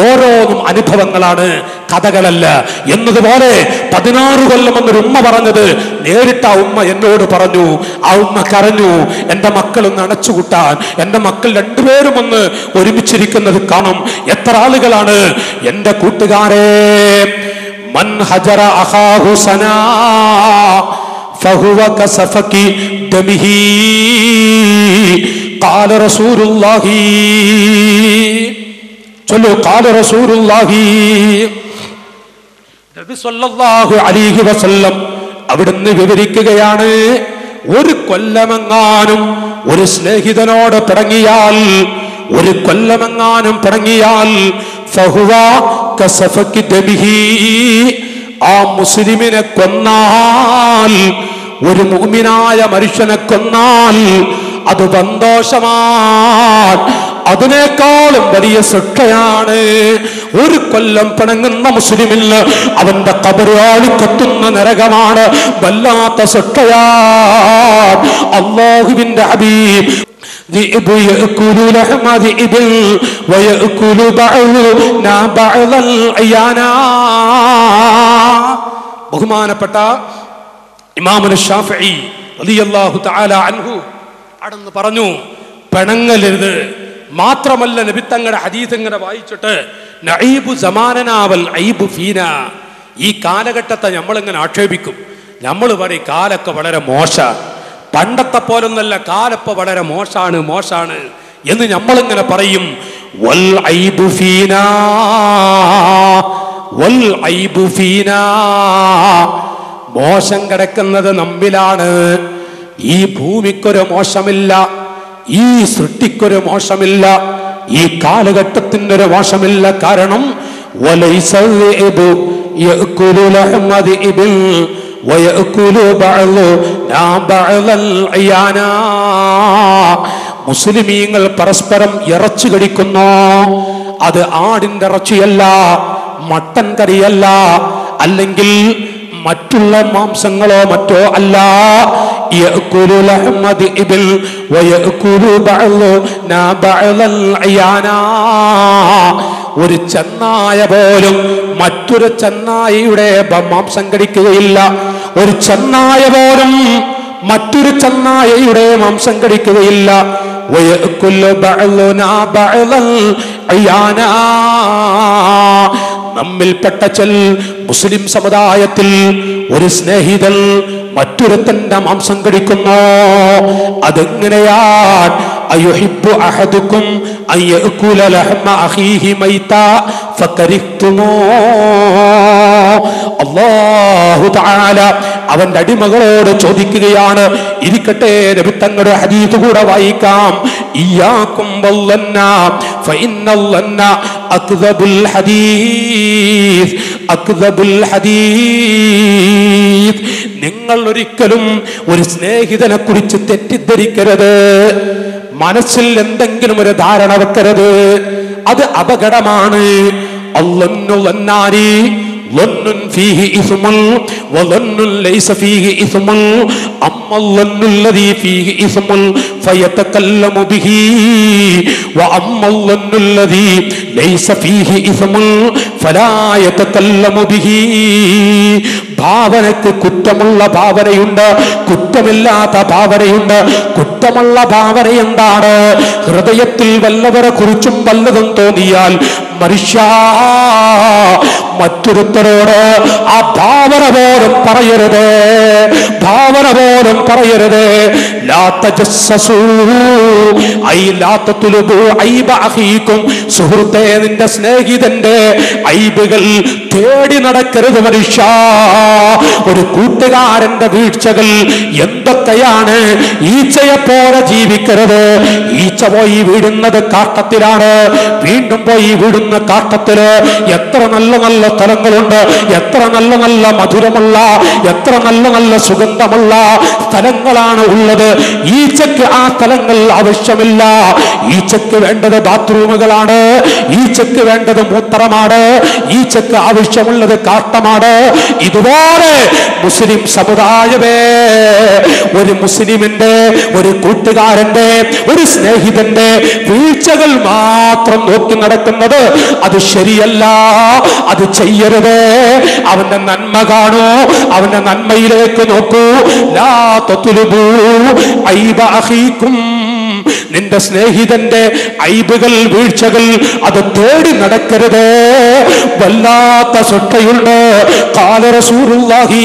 ഓരോന്നും അനുഭവങ്ങളാണ്. കഥകളല്ല എന്നതുപോലെ പതിനാറ് കൊല്ലം എന്നൊരു ഉമ്മ പറഞ്ഞത് നേരിട്ട് ആ ഉമ്മ എന്നോട് പറഞ്ഞു ആ ഉമ്മ കരഞ്ഞു എന്റെ മക്കൾ ഒന്ന് അണച്ചുകൂട്ടാൻ എന്റെ മക്കൾ രണ്ടുപേരും ഒന്ന് ഒരുമിച്ചിരിക്കുന്നത് കാണും എത്ര ആളുകളാണ് എന്റെ കൂട്ടുകാരെ മൻ ഹജറ അഹാഹു സനാ فهو كسفك دمه قال رسول الله ചൊല്ലു قال رسول الله നബി സല്ലല്ലാഹു അലൈഹി വസല്ലം അവിടുന്ന് വിവരിക്കുകയാണ് ഒരു കൊല്ലമെങ്ങാനും ഒരു സ്നേഹിതനോട് പിടങ്ങിയാൽ ഒരു കൊല്ലമെങ്ങാനും ദമിഹി ആ മുസ്ലിമിനെ കൊന്നാൽ ഒരു മുഅ്മിനായ മനുഷ്യനെ കൊന്നാൽ അത് സന്തോഷമാണ് അതിനേക്കാളും വലിയ ശിക്ഷയാണ് ഒരു കൊല്ലം പിണങ്ങുന്ന മുസ്ലിമിന് അവന്റെ കബറാളി കത്തുന്ന നരകമാണ് വല്ലാത്ത ശിക്ഷയാണ് അള്ളാഹുവിന്റെ ഹബീബ് ذئب يأكل لحم ذئب ويأكل بعضنا بعض العيانا ബഹുമാനപ്പെട്ട ഇമാമുൽ ഷാഫിഈ റളിയല്ലാഹു തആല അൻഹു അടന്ന് പറഞ്ഞു പിണങ്ങലരുത് മാത്രമല്ല നബിത്തങ്ങളുടെ ഹദീസ് ഇങ്ങനെ വായിച്ചിട്ട് നഈബു സമാനനാവൽ ഐബു ഫീന. ഈ കാലഘട്ടത്തെ നമ്മളിങ്ങനെ ആക്ഷേപിക്കും. നമ്മൾ പറയും കാലൊക്കെ വളരെ മോശ. പണ്ടത്തെ പോലൊന്നല്ല കാലപ്പ വളരെ മോശാണ് മോശാണ്. എന്ന് നമ്മളിങ്ങനെ പറയും വൽ ഐബു ഫീന. വൽ ഐബു ഫീന. മോശം കിടക്കുന്നത് നമ്മിലാണ്. ഈ ഭൂമിക്കൊരു മോശമില്ല. ഈ സൃഷ്ടിക്കൊരു മോശമില്ല ഈ കാലഘട്ടത്തിന്റെ ഒരു മോശമില്ല. കാരണം മുസ്ലിമീങ്ങൾ പരസ്പരം ഇറച്ചു കടിക്കുന്നു. അത് ആടിന്റെ ഇറച്ചിയല്ല മട്ടൻ കറിയല്ല അല്ലെങ്കിൽ മറ്റുള്ള മാംസങ്ങളോ മറ്റോ അല്ല. ഒരു ചെന്നായ പോലും മറ്റൊരു ചെന്നായിയുടെ മാംസം കടിക്കുകയില്ല. ഒരു ചെന്നായ പോലും മറ്റൊരു ചെന്നായയുടെ മാംസം കടിക്കുകയില്ല. ഒയക്കുല്ലോ നമ്മിൽപ്പെട്ട ചെൽ മുസ്ലിം സമുദായത്തിൽ ഒരു സ്നേഹിതൻ മറ്റൊരുത്തന്റെ മാംസം കഴിക്കുന്നു അതെങ്ങനെയാണ് അയുഹിബ്ബു അഹദുക്കും അയ്യകുല ലഹ്മ അഖീഹി മൈത ഫകരിഹ്തുമോ അല്ലാഹു തആല അവന്റെ അടിമകളോട് ചോദിക്കുകയാണ് ഇരിക്കട്ടെ രവിത്തങ്ങളുടെ ഹരീത് കൂടെ വായിക്കാം. ഇയാക്കും നിങ്ങൾ ഒരിക്കലും ഒരു സ്നേഹിതനെ കുറിച്ച് തെറ്റിദ്ധരിക്കരുത്. മനസ്സിൽ എന്തെങ്കിലും ഒരു ധാരണ വെക്കരുത്. അത് അപകടമാണ്. അല്ലന്നു വന്നാരി ظن فيه إثم وظن ليس فيه إثم. أما الظن الذي فيه إثم فيتكلم به وأما الظن الذي ليس فيه إثم فلا يتكلم به. ഭാവനക്ക് കുറ്റമുള്ള ഭാവനയുണ്ട്. കുറ്റമില്ലാത്ത ഭാവനയുണ്ട്. കുറ്റമുള്ള ഭാവന എന്താണ്? ഹൃദയത്തിൽ വല്ലവരെ കുറിച്ചും വല്ലതും തോന്നിയാൽ മനുഷ്യ മറ്റൊരുത്തരോട് ആ ഭാവന പോലും പറയരുത്. ഭാവന പോലും പറയരുത്. സുഹൃത്തെ നിന്റെ സ്നേഹിതന്റെ ഐബുകൾ തേടി നടക്കരുത് മനുഷ്യ. ഒരു കൂട്ടുകാരന്റെ വീഴ്ചകൾ എന്തൊക്കെയാണ് ഈച്ചയെ പോലെ ജീവിക്കരുത്. ഈച്ച പോയി വീഴുന്നത് കാട്ടത്തിലാണ്. വീണ്ടും പോയി വീഴുന്ന കാട്ടത്തിൽ എത്ര നല്ല നല്ല സ്ഥലങ്ങളുണ്ട് എത്ര നല്ല നല്ല മധുരമുള്ള എത്ര നല്ല നല്ല സുഗന്ധമുള്ള സ്ഥലങ്ങളാണ് ഉള്ളത്. ഈച്ചയ്ക്ക് ആ സ്ഥലങ്ങൾ ആവശ്യമില്ല. ഈച്ചക്ക് വേണ്ടത് ബാത്റൂമുകളാണ്. ഈച്ചക്ക് വേണ്ടത് മൂത്രമാണ്. ഈച്ചക്ക് ആവശ്യമുള്ളത് കാട്ടമാണ് ഇതുപോലെ മുസ്ലിം സമുദായമേ ഒരു മുസ്ലിമിന്റെ ഒരു കൂട്ടുകാരന്റെ ഒരു സ്നേഹിതന്റെ വീഴ്ചകൾ മാത്രം നോക്കി നടക്കുന്നത് അത് ശരിയല്ല അത് ചെയ്യരുത്. അവന്റെ നന്മ കാണൂ അവന്റെ നന്മയിലേക്ക് നോക്കൂ. ലാ തൊത്തുലുബൂ ഐബ നിന്റെ സ്നേഹിതന്റെ ഐബുകൾ വീഴ്ചകൾ അത് തേടി നടക്കരുത്. വല്ലാത്ത സൊട്ടയുണ്ട്. കാലറസൂറുല്ലാഹി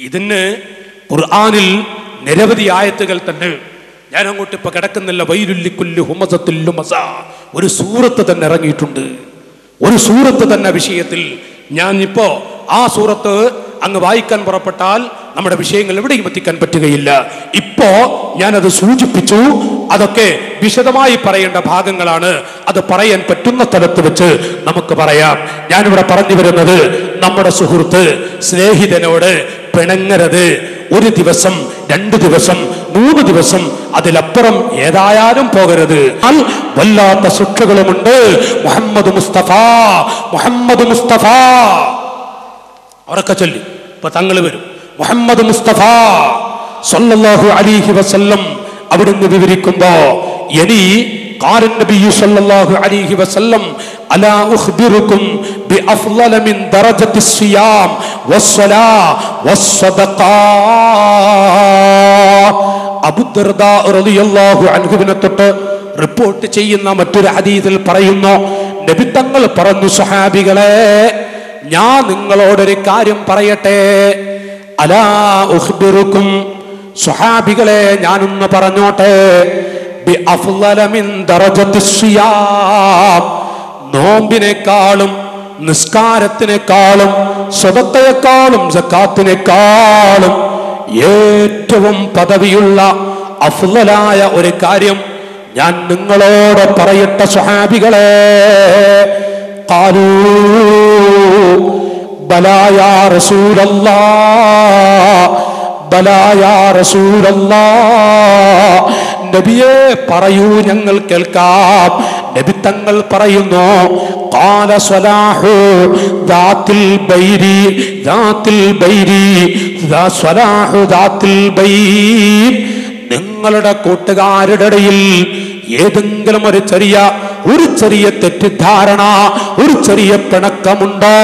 ഇതിന് ഖുർആാനിൽ നിരവധി ആയത്തുകൾ തന്നെ. ഞാൻ അങ്ങോട്ട് ഇപ്പൊ കിടക്കുന്നില്ല. വൈരുല്ലിക്കുല്ലു ഹുമസത്തുല്ലുമസ ഒരു സൂറത്ത് തന്നെ ഇറങ്ങിയിട്ടുണ്ട്. ഒരു സൂറത്ത് തന്നെ വിഷയത്തിൽ ഞാൻ ഇപ്പോ ആ സൂറത്ത് അങ്ങ് വായിക്കാൻ പുറപ്പെട്ടാൽ നമ്മുടെ വിഷയങ്ങൾ എവിടെയും എത്തിക്കാൻ പറ്റുകയില്ല. ഇപ്പോ ഞാനത് സൂചിപ്പിച്ചു. അതൊക്കെ വിശദമായി പറയേണ്ട ഭാഗങ്ങളാണ്. അത് പറയാൻ പറ്റുന്ന സ്ഥലത്ത് വെച്ച് നമുക്ക് പറയാം. ഞാനിവിടെ പറഞ്ഞു വരുന്നത് നമ്മുടെ സുഹൃത്ത് സ്നേഹിതനോട് പിണങ്ങരുത്. ഒരു ദിവസം രണ്ട് ദിവസം മൂന്ന് ദിവസം അതിലപ്പുറം ഏതായാലും പോകരുത്. വല്ലാത്ത ശിക്ഷകളുമുണ്ട് മുഹമ്മദ് മുസ്തഫ മുഹമ്മദ് മുസ്തഫ. അവരൊക്കെ ചൊല്ലി. ഇപ്പൊ തങ്ങൾ വരും. മുഹമ്മദ് മുസ്തഫ സല്ലല്ലാഹു അലൈഹി വസല്ലം അവിടുന്ന് വിവരിക്കുമ്പോ ഇനി قال النبي صلى الله عليه وسلم ألا أخبركم بأفضل من درجة الصيام والصلاة والصدقة അബുദർദാ റളിയല്ലാഹു അൻഹുവിനെ തൊട്ട് റിപ്പോർട്ട് ചെയ്യുന്ന മറ്റൊരു ഹദീസിൽ പറയുന്നു നബിത്തങ്ങൾ പറഞ്ഞു സഹാബികളെ ഞാൻ നിങ്ങളോടൊരു കാര്യം പറയട്ടെ അലാ സുഹാബികളെ ഞാനൊന്ന് പറഞ്ഞോട്ടെ. നോമ്പിനേക്കാളും നിസ്കാരത്തിനേക്കാളും സ്വതത്തെക്കാളും സക്കാത്തിനേക്കാളും ഏറ്റവും പദവിയുള്ള അഫ്ളലായ ഒരു കാര്യം ഞാൻ നിങ്ങളോട് പറയട്ടെ സ്വഹാബികളെ കാലൂ ബലായ റസൂലല്ലാ ബലായ റസൂലല്ലാ നബിയെ പറയൂ ഞങ്ങൾ കേൾക്കാം നബി തങ്ങൾ പറയുന്നു قال صلاح ذات البير ذات البير ذا صلاح ذات البير നിങ്ങളുടെ കൂട്ടുകാരുടെ ഇടയിൽ ഏതെങ്കിലും ഒരു ചെറിയ ഒരു ചെറിയ തെറ്റിദ്ധാരണ ഒരു ചെറിയ പിണക്കമുണ്ടോ?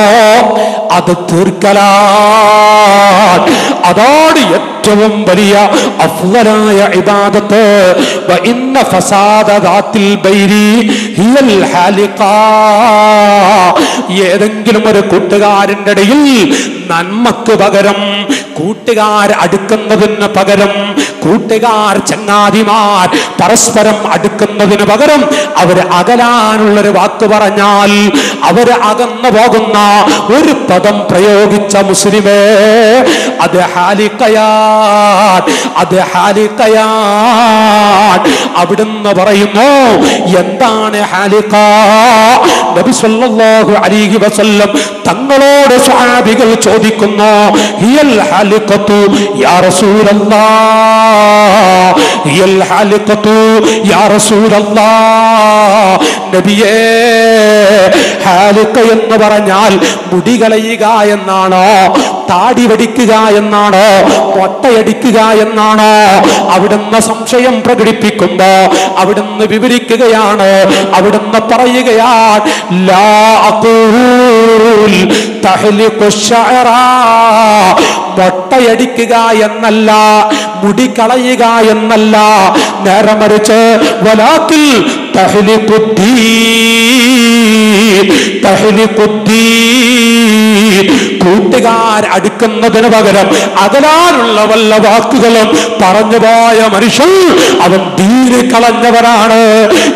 അത് തീർക്കല അതാണ് ഏറ്റവും വലിയ അഫ്വലായ ഇബാദത്ത്. ഇന്ന ഫസാദ ദാത്തിൽ ബൈരി ഏതെങ്കിലും ഒരു കൂട്ടുകാരന്റെ ഇടയിൽ നന്മക്ക് പകരം കൂട്ടുകാർ അടുക്കുന്നതിന് പകരം കൂട്ടുകാർ ചങ്ങാതിമാർ പരസ്പരം അടുക്കുന്നതിന് പകരം അവർ അകലാനുള്ളൊരു വാക്ക് പറഞ്ഞാൽ അവർ അകന്നു പോകുന്ന ഒരു പദം പ്രയോഗിച്ച മുസ്ലിമേ അത് അത് അവിടുന്ന് പറയുന്നു എന്താണ് നബി സല്ലല്ലാഹു അലൈഹി വസല്ലം തങ്ങളോട് സ്വഹാബികൾ ചോദിക്കുന്നു ഹിയൽ ഹാലിക്കത്തു യാ റസൂലല്ലാ? നബിയേ ഹാലിക്ക എന്ന് പറഞ്ഞാൽ മുടി കളയുക എന്നാണോ താടി വടിക്കുക എന്നാണോ മൊട്ടയടിക്കുക എന്നാണോ? അവിടുന്ന് സംശയം പ്രകടിപ്പിക്കുമ്പോ അവിടുന്ന് വിവരിക്കുകയാണ് അവിടുന്ന് പറയുകയാണ് ലാ പൊട്ടയടിക്കുക എന്നല്ല മുടി കളയുക എന്നല്ല നേരെ മറിച്ച് വലാക്കിൽ കൂട്ടുകാർ അടുക്കുന്നതിന് പകരം അകലാനുള്ള വല്ല വാക്കുകളും പറഞ്ഞു പോയ മനുഷ്യൻ അവൻ ദീന് കളഞ്ഞവരാണ്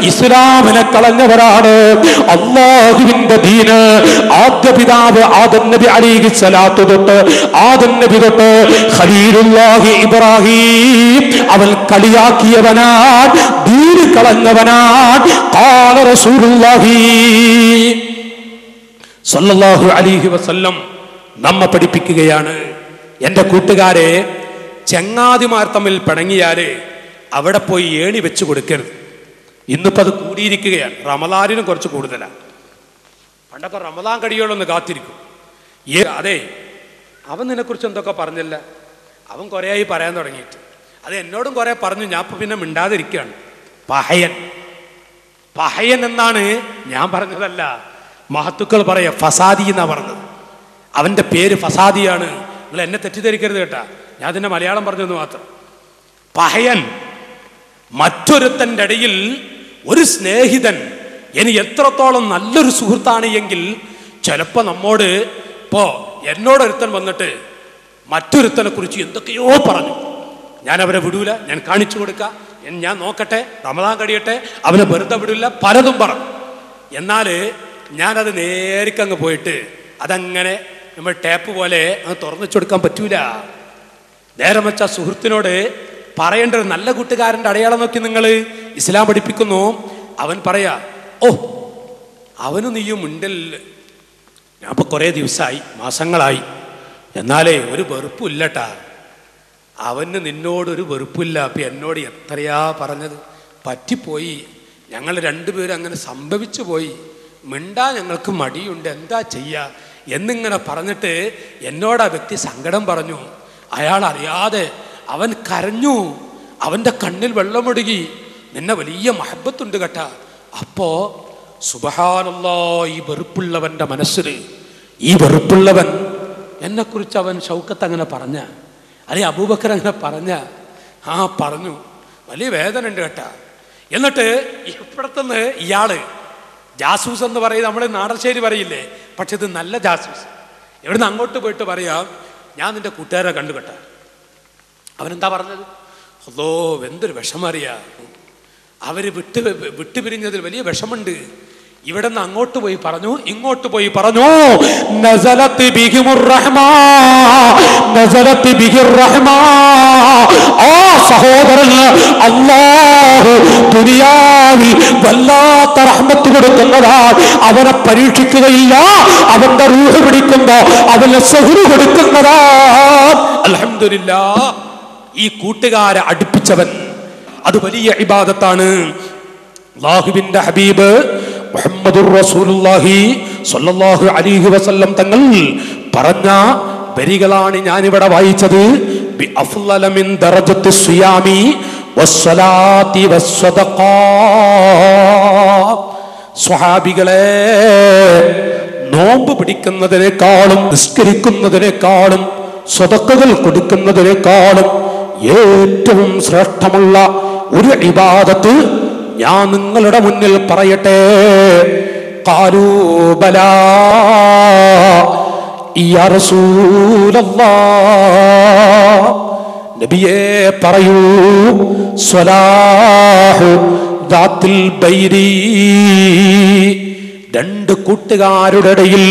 ഇസ്ലാമിനെ കളഞ്ഞവരാണ്. അള്ളാഹുവിന്റെ ദീന് ആദ്യ പിതാവ് ആദം നബി അലിഹി തൊട്ട് ആദം നബി തൊട്ട് ഖലീലുല്ലാഹി ഇബ്രാഹിം അവൻ കളിയാക്കിയവനാൻ ദീന് കളഞ്ഞവനാൻ റസൂലുള്ളാഹി സല്ലല്ലാഹു അലൈഹി വസല്ലം നമ്മെ പഠിപ്പിക്കുകയാണ്. എന്റെ കൂട്ടുകാരെ ചെങ്ങാതിമാർ തമ്മിൽ പിണങ്ങിയാൽ അവിടെ പോയി ഏണി വെച്ച് കൊടുക്കരുത്. ഇന്നിപ്പോൾ അത് കൂടിയിരിക്കുകയാണ്. റമദാനിനും കുറച്ച് കൂടുതലാണ് പണ്ടൊക്കെ റമദാൻ കഴിയുള്ളൊന്ന് കാത്തിരിക്കും. ഏ അതെ അവൻ നിന്നെക്കുറിച്ച് എന്തൊക്കെ പറഞ്ഞില്ല? അവൻ കുറേയായി പറയാൻ തുടങ്ങിയിട്ട്. അത് എന്നോടും കുറേ പറഞ്ഞു. ഞാൻ ഇപ്പം പിന്നെ മിണ്ടാതിരിക്കുകയാണ്. പഹയൻ. പഹയൻ എന്നാണ് ഞാൻ പറഞ്ഞതല്ല. മഹത്തുക്കൾ പറയ ഫസാദി എന്നാണ് പറഞ്ഞത്. അവന്റെ പേര് ഫസാദിയാണ്. നിങ്ങൾ എന്നെ തെറ്റിദ്ധരിക്കരുത് കേട്ടാ. ഞാൻ അതിന്റെ മലയാളം പറഞ്ഞെന്ന് മാത്രം. പഹയൻ മറ്റൊരുത്തന്റെ ഇടയിൽ ഒരു സ്നേഹിതൻ ഇനി എത്രത്തോളം നല്ലൊരു സുഹൃത്താണ് എങ്കിൽ ചിലപ്പോൾ നമ്മോട് ഇപ്പോ എന്നോടൊരുത്തൻ വന്നിട്ട് മറ്റൊരുത്തനെ കുറിച്ച് എന്തൊക്കെയോ പറഞ്ഞു. ഞാൻ അവരെ വിടൂല ഞാൻ കാണിച്ചു കൊടുക്കാം. ഞാൻ നോക്കട്ടെ റമദാൻ കഴിയട്ടെ അവനെ വെറുതെ വിടില്ല പലതും പറഞ്ഞു. എന്നാൽ ഞാനത് നേരിക്കങ്ങ് പോയിട്ട് അതങ്ങനെ നമ്മൾ ടാപ്പ് പോലെ അത് തുറന്നു കൊടുക്കാൻ പറ്റൂല. നേരം വെച്ച സുഹൃത്തിനോട് പറയേണ്ട ഒരു നല്ല കൂട്ടുകാരന്റെ അടയാളം നോക്കി നിങ്ങൾ ഇസ്ലാം പഠിപ്പിക്കുന്നു. അവൻ പറയാ ഓ അവന് നീയും ഉണ്ടല്ല. ഞാൻ ഇപ്പൊ കുറേ ദിവസമായി മാസങ്ങളായി. എന്നാലേ ഒരു വെറുപ്പില്ലട്ടാ. അവന് നിന്നോടൊരു വെറുപ്പില്ല. അപ്പൊ എന്നോട് എത്രയാ പറഞ്ഞത്? പറ്റിപ്പോയി. ഞങ്ങൾ രണ്ടുപേരും അങ്ങനെ സംഭവിച്ചു പോയി മിണ്ടാ ഞങ്ങൾക്ക് മടിയുണ്ട്. എന്താ ചെയ്യാ? എന്നിങ്ങനെ പറഞ്ഞിട്ട് എന്നോട് ആ വ്യക്തി സങ്കടം പറഞ്ഞു. അയാൾ അറിയാതെ അവൻ കരഞ്ഞു. അവന്റെ കണ്ണിൽ വെള്ളമൊടുകി. നിന്നെ വലിയ മഹബത്തുണ്ട് കേട്ട. അപ്പോ സുബഹാനല്ലോ ഈ വെറുപ്പുള്ളവന്റെ മനസ്സിൽ ഈ വെറുപ്പുള്ളവൻ എന്നെക്കുറിച്ച് അവൻ ഷൗക്കത്ത് അങ്ങനെ പറഞ്ഞ അല്ലെ അബൂബക്കർ അങ്ങനെ പറഞ്ഞ ആ പറഞ്ഞു. വലിയ വേദന ഉണ്ട് കേട്ടാ. എന്നിട്ട് ഇപ്പുറത്തുനിന്ന് ഇയാൾ ജാസൂസ് എന്ന് പറയുന്നത് നമ്മൾ നാടശ്ശേരി പറയില്ലേ? പക്ഷെ ഇത് നല്ല ജാസൂസ്. ഇവിടുന്ന് അങ്ങോട്ട് പോയിട്ട് പറയാം ഞാൻ നിന്റെ കൂട്ടുകാരെ കണ്ടുകെട്ട അവനെന്താ പറഞ്ഞത്? അതോ എന്തൊരു വിഷമറിയാ. അവർ വിട്ട് വിട്ടുപിരിഞ്ഞതിൽ വലിയ വിഷമുണ്ട് ഇവിടെ നിന്ന് അങ്ങോട്ട് പോയി പറഞ്ഞു ഇങ്ങോട്ട് പോയി പറഞ്ഞു. ആ സഹോദരന് അല്ലാഹു ദുനിയാവിൽ വല്ലാത്ത റഹ്മത്ത് കൊടുക്കുന്നതാണ് അവനെ പരീക്ഷിക്കുകയില്ല. അവന്റെ റൂഹ് പിടിക്കുമ്പോ അവന് സഹുര് കൊടുക്കുന്നതാ. അലഹമില്ല ഈ കൂട്ടുകാരെ അടുപ്പിച്ചവൻ. അത് വലിയ ഇബാദത്താണ്. അള്ളാഹുവിന്റെ ഹബീബ് മുഹമ്മദുർ റസൂലുള്ളാഹി സ്വല്ലല്ലാഹു അലൈഹി വസല്ലം തങ്ങൾ പറഞ്ഞ വരികളാണ് ഞാനിവിടെ വായിച്ചത്. ബി അഫ്ലല മിൻ ദറജത്തി സിയാമി സ്വഹാബികളെ നോമ്പ് പിടിക്കുന്നതിനേക്കാളും നിസ്കരിക്കുന്നതിനേക്കാളും സ്വതക്കകൾ കൊടുക്കുന്നതിനേക്കാളും ഏറ്റവും ശ്രേഷ്ഠമുള്ള ഒരു ഇബാദത്ത് ഞാൻ നിങ്ങളുടെ മുന്നിൽ പറയട്ടെ. കാരൂബല നബിയെ പറയൂ സ്വലാഹു ദാത്തിൽ ബൈരി രണ്ട് കൂട്ടുകാരുടെ ഇടയിൽ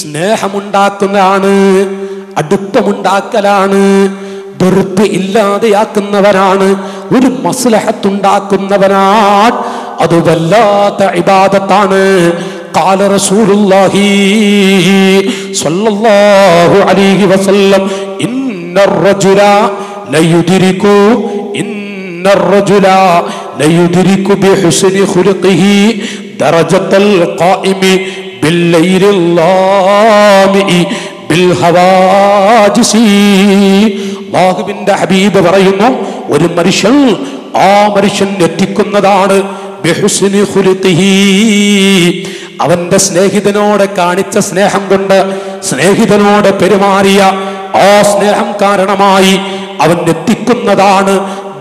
സ്നേഹമുണ്ടാക്കുന്നതാണ് അടുപ്പമുണ്ടാക്കലാണ് വെറുപ്പ് ഇല്ലാതെയാക്കുന്നവനാണ് ഒരു മസ്ലഹത്തുണ്ടാക്കുന്നവനാണ് അത് വല്ലാത്ത ഇബാദത്താണ് قال رسول الله صلى الله عليه وسلم إن ഹബീബ് പറയുന്നു ഒരു മനുഷ്യൻ ആ മനുഷ്യൻ എത്തിക്കുന്നതാണ് അവന്റെ സ്നേഹിതനോട് കാണിച്ച സ്നേഹം കൊണ്ട് സ്നേഹിതനോട് പെരുമാറിയ ആ സ്നേഹം കാരണമായി അവൻ എത്തിക്കുന്നതാണ്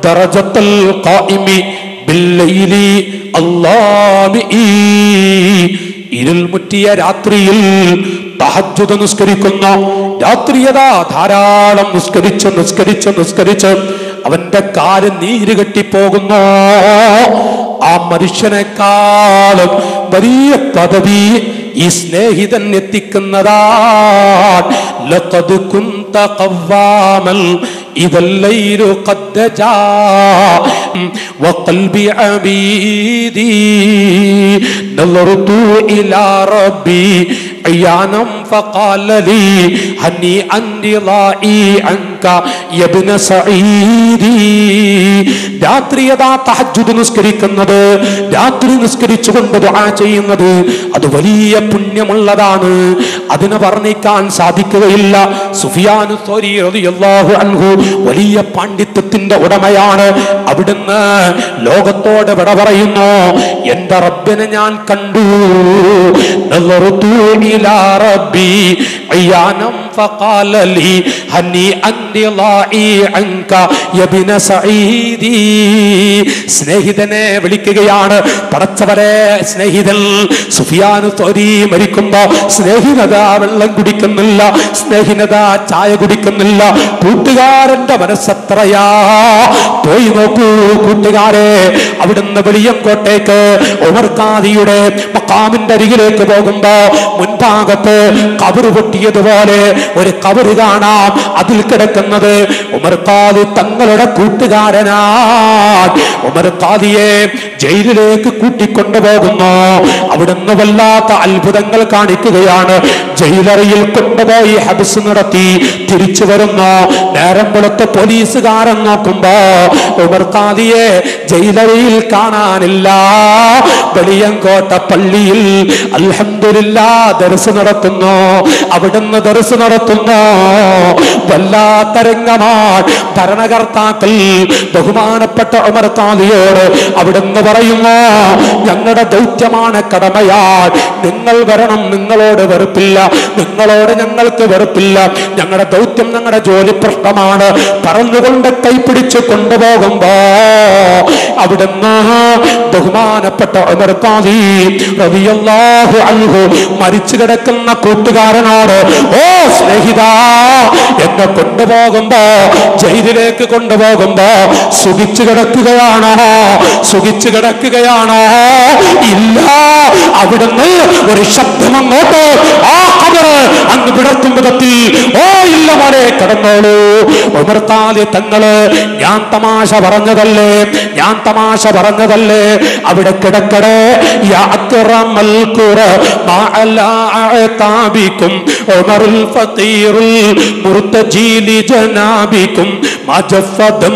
ദറജത്തൽ അല്ലാമി രാത്രിയിൽ തഹജ്ജുദ് നിസ്കരിക്കുന്ന. രാത്രിയതാ ധാരാളം നിസ്കരിച്ച് നിസ്കരിച്ച് നിസ്കരിച്ച് അവന്റെ കാൽ നീര് കെട്ടിപ്പോകുന്നു ആ മനുഷ്യനേക്കാളും വലിയ പദവി ഈ സ്നേഹിതൻ എത്തിക്കുന്നതാണ് ലഖദ് കുന്ത ഖവ്വാമൻ ഇദല്ലൈല ഖദ് ജാ وقلبي عبيدي نظرت إلى ربي عيانا فقال لي هنيئا رضائي عنك അൻക യബ്ന സഈദി രാത്രിയതാ തഹജ്ജുദ് നിസ്കരിക്കുന്നത് രാത്രി നിസ്കരിച്ചുകൊണ്ട് ദുആ ചെയ്യുന്നത് അത് വലിയ പുണ്യമുള്ളതാണ് അതിനെ വർണ്ണിക്കാൻ സാധിക്കുകയില്ല സുഫിയാനു സൗരി റളിയല്ലാഹു അൻഹു വലിയ പാണ്ഡിത്യത്തിന്റെ ഉടമയാണ് അവിടുന്ന് ലോകത്തോട് വിട പറയുന്നു എന്റെ റബ്ബിനെ ഞാൻ കണ്ടു. സ്നേഹിതനെ വിളിക്കുകയാണ്. പടച്ചവരെ സ്നേഹിതൻ സുഫിയാനു തോരി മരിക്കുമ്പോ സ്നേഹിതത വെള്ളം കുടിക്കുന്നില്ല സ്നേഹിതത ചായ കുടിക്കുന്നില്ല. കൂട്ടുകാരന്റെ മനസ്സത്രയാ. പോയി നോക്കൂ കൂട്ടുകാരെ അവിടുന്ന് വെളിയങ്കോട്ടേക്ക് ഉമർ ഖാദിയുടെ but മക്കാമിന്റെ അരികിലേക്ക് പോകുമ്പോ മുൻഭാഗത്ത് കബറ് പൊട്ടിയതുപോലെ ഒരു കബറ് കാണാം. അതിൽ കിടക്കുന്നത് ഉമർ ഖാദി തങ്ങളുടെ കൂട്ടുകാരനാ ഉമർ ഖാദിയെ ജയിലിലേക്ക് കൂട്ടിക്കൊണ്ടുപോകുന്നു. അവിടുന്ന് വല്ലാത്ത അത്ഭുതങ്ങൾ കാണിക്കുകയാണ്. ജയിലറിയിൽ കൊണ്ടുപോയി ഹബസ് നടത്തി തിരിച്ചു വരുന്നു. നേരം പുറത്ത് പോലീസുകാരൻ നോക്കുമ്പോ ഉമർ ഖാദിയെ ജയിലറിയിൽ കാണാനില്ല. വെളിയങ്കോട്ട പള്ളിയിൽ അൽഹംദുലില്ല ദർസ് നടത്തുന്നു. അവിടുന്ന് ദർസ് നടത്തുന്നു. വല്ലാത്ത രംഗമാണ്. ഭരണകർത്താക്കൾ ബഹുമാനപ്പെട്ട ഉമർ അവിടുന്ന് പറയുന്നു ഞങ്ങളുടെ ദൗത്യമാണ് കടമയാൽ. നിങ്ങൾ വരണം നിങ്ങളോട് വെറുപ്പില്ല. നിങ്ങളോട് ഞങ്ങൾക്ക് വെറുപ്പില്ല. ഞങ്ങളുടെ ദൗത്യം ഞങ്ങളുടെ ജോലി പ്രശ്നമാണ്. പറഞ്ഞുകൊണ്ട് കൈപിടിച്ച് കൊണ്ടുപോകുമ്പോ അവിടുന്ന് ബഹുമാനപ്പെട്ട ഉമർ റളിയല്ലാഹു അൻഹു. മരിച്ചു കിടക്കുന്ന കൂട്ടുകാരനോട് ഓ സ്നേഹിത എന്നെ കൊണ്ടുപോകുമ്പോ ജയിലിലേക്ക് കൊണ്ടുപോകുമ്പോ സുഖിച്ചു കിടക്കുകയാണോ? സുഖിച്ചു കിടക്കുകയാണോ? ഇല്ല. അവിടുന്ന് ഒരു ശബ്ദം അങ്ങോട്ട്. ആ കബറ് അങ്ങ് വിടർത്തും വിധത്തിൽ ഓ ഇല്ല മോനെ കടന്നോളൂ ഉമർത്താതെ തങ്ങള് ഞാൻ തമാശ പറഞ്ഞതല്ലേ ഞാൻ തമാശ പറഞ്ഞതല്ലേ അവിടെ കിടക്കടെ യാ അക്റമൽ ഖുറ മഅലാ അഅതാബിക്കും ഉമറുൽ ഫഖീറുൽ മുർതജീലി ജനാബിക്കും ما جف دم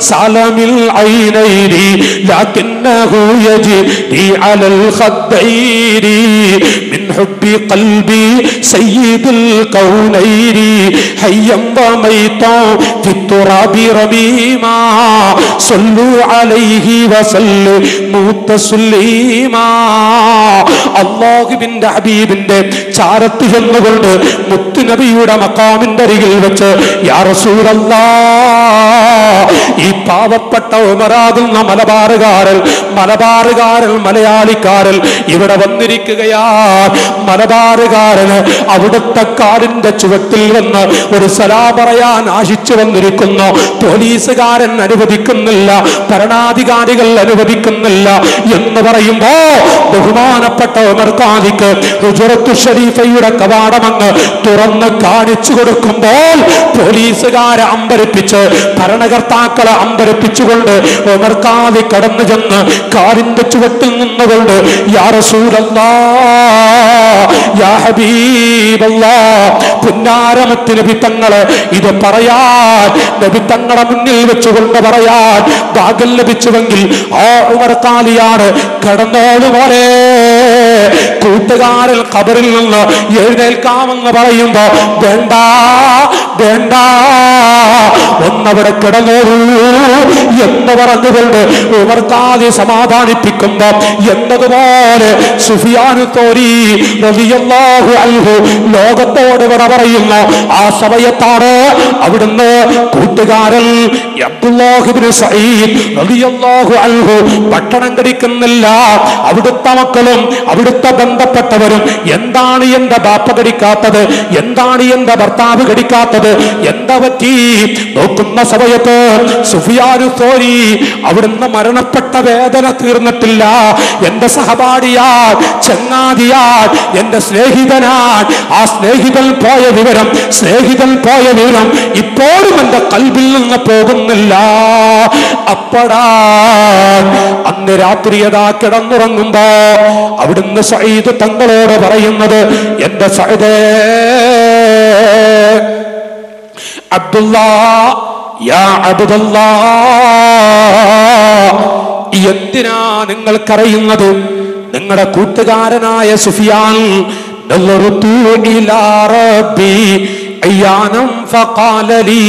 سالم العينين لكنه يجري على الخدين من حب قلبي سيد الكونين حيا وميتا في التراب رميما صلوا عليه وسلموا تسليما അള്ളാഹുവിന്റെ ഹബീബിന്റെ ചാരത്ത് ചെന്നുകൊണ്ട് മുത്തുനബിയുടെ മക്കാമിന്റെ അരികിൽ വെച്ച് യാ റസൂലല്ലാ ഈ പാവപ്പെട്ട ഉമറാകുന്ന മലബാറുകാരൻ മലബാറുകാരൻ മലയാളിക്കാരൻ ഇവിടെ വന്നിരിക്കുകയാ അവിടുത്തെ കാടിന്റെ ചുവട്ടിൽ വന്ന് ഒരു സലാ പറയാൻ ആശിച്ചു വന്നിരിക്കുന്നു. പോലീസുകാരൻ അനുവദിക്കുന്നില്ല ഭരണാധികാരികൾ അനുവദിക്കുന്നില്ല എന്ന് പറയുമ്പോ ബഹുമാനപ്പെട്ട ഉമർ ഖാദിക്ക് ഹുജറത്തു ഷരീഫയുടെ കവാടമങ്ങ് തുറന്ന് കാണിച്ചു കൊടുക്കുമ്പോൾ പോലീസുകാരെ അമ്പരപ്പിച്ച് ഭരണകർത്താക്കളെ അമ്പരപ്പിച്ചുകൊണ്ട് ഉമർ ഖാദി കടന്നു ചെന്ന് കാറിന്റെ ചുവട്ടിൽ നിന്നുകൊണ്ട് യാ റസൂലല്ലാ യാ ഹബീബല്ലാ പുന്നാരമത്ത് നബി തങ്ങൾ ഇത് പറയാൻ നബി തങ്ങളെ മുന്നിൽ വെച്ചുകൊണ്ട് പറയാൻ ഭാഗ്യം ലഭിച്ചുവെങ്കിൽ ആ ഉമർ താലിയാണ് കടന്നോളു കബറിൽ ഖബറിൽ നിന്ന് എഴുന്നേൽക്കാമെന്ന് പറയുമ്പോ വേണ്ട വേണ്ട ഒന്നവിടെ കിടന്നോളൂ എന്ന് പറഞ്ഞുകൊണ്ട് ഉമർത്താതെ സമാധാനിപ്പിക്കുമ്പോ എന്നതുപോലെ സുഫിയാനു അൻഹു ലോകത്തോട് വിട പറയുന്ന ആ സമയത്താണ് അവിടുന്ന് കൂട്ടുകാരൻ അബ്ദുല്ലാഹിബ്നു സഈദ് റളിയല്ലാഹു അൻഹു പട്ടണം കടിക്കുന്നില്ല അവിടുത്തെ മക്കളും അവിടുത്തെ ബന്ധപ്പെട്ടവരും എന്താണ് എന്റെ ബാപ്പ കടിക്കാത്തത് എന്താണ് എന്റെ ഭർത്താവ് കടിക്കാത്തത് എന്താ പറ്റി? നോക്കുന്ന സമയത്ത് സുഫിയാനു അവിടുന്ന് മരണപ്പെട്ട വേദന തീർന്നിട്ടില്ല. എന്റെ സഹപാഠിയാൻ ചങ്ങാതിയാൻ എന്റെ സ്നേഹിതനാൻ ആ സ്നേഹിതൻ പോയ വിവരം സ്നേഹിതൻ പോയ വിവരം ഇപ്പോഴും എന്റെ കൽവിൽ നിന്ന് പോകുന്നില്ല. അപ്പടാ അന്ന് രാത്രി യഥാ കിടന്നുറങ്ങുമ്പോ അവിടുന്ന് ചെയ്ത് തങ്ങളോട് പറയുന്നത് എന്റെ സഹദേ. അബ്ദുള്ള യാ അബ്ദുള്ള എന്തിനാ നിങ്ങൾക്കറിയുന്നത്? നിങ്ങളുടെ കൂട്ടുകാരനായ സുഫിയാൻ عيانا فقال لي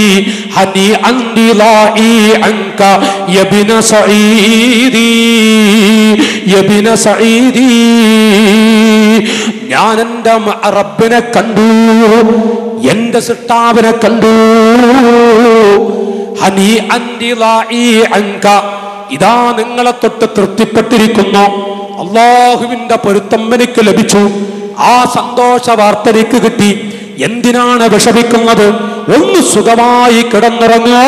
هنيئا رضائي عنك يا ابن سعيدي يا ابن سعيدي ഞാൻ എൻ്റെ റബ്ബിനെ കണ്ടു എന്റെ സിട്ടാവിനെ കണ്ടു ഹനി അന്തിലായി അങ്ക ഇതാ നിങ്ങളെ തൊട്ട് തൃപ്തിപ്പെട്ടിരിക്കുന്നു അള്ളാഹുവിന്റെ പൊരുത്തം എനിക്ക് ലഭിച്ചു ആ സന്തോഷ വാർത്ത എനിക്ക് കിട്ടി എന്തിനാണ് വിഷമിക്കുന്നത് ഒന്ന് സുഖമായി കിടന്നിറങ്ങോ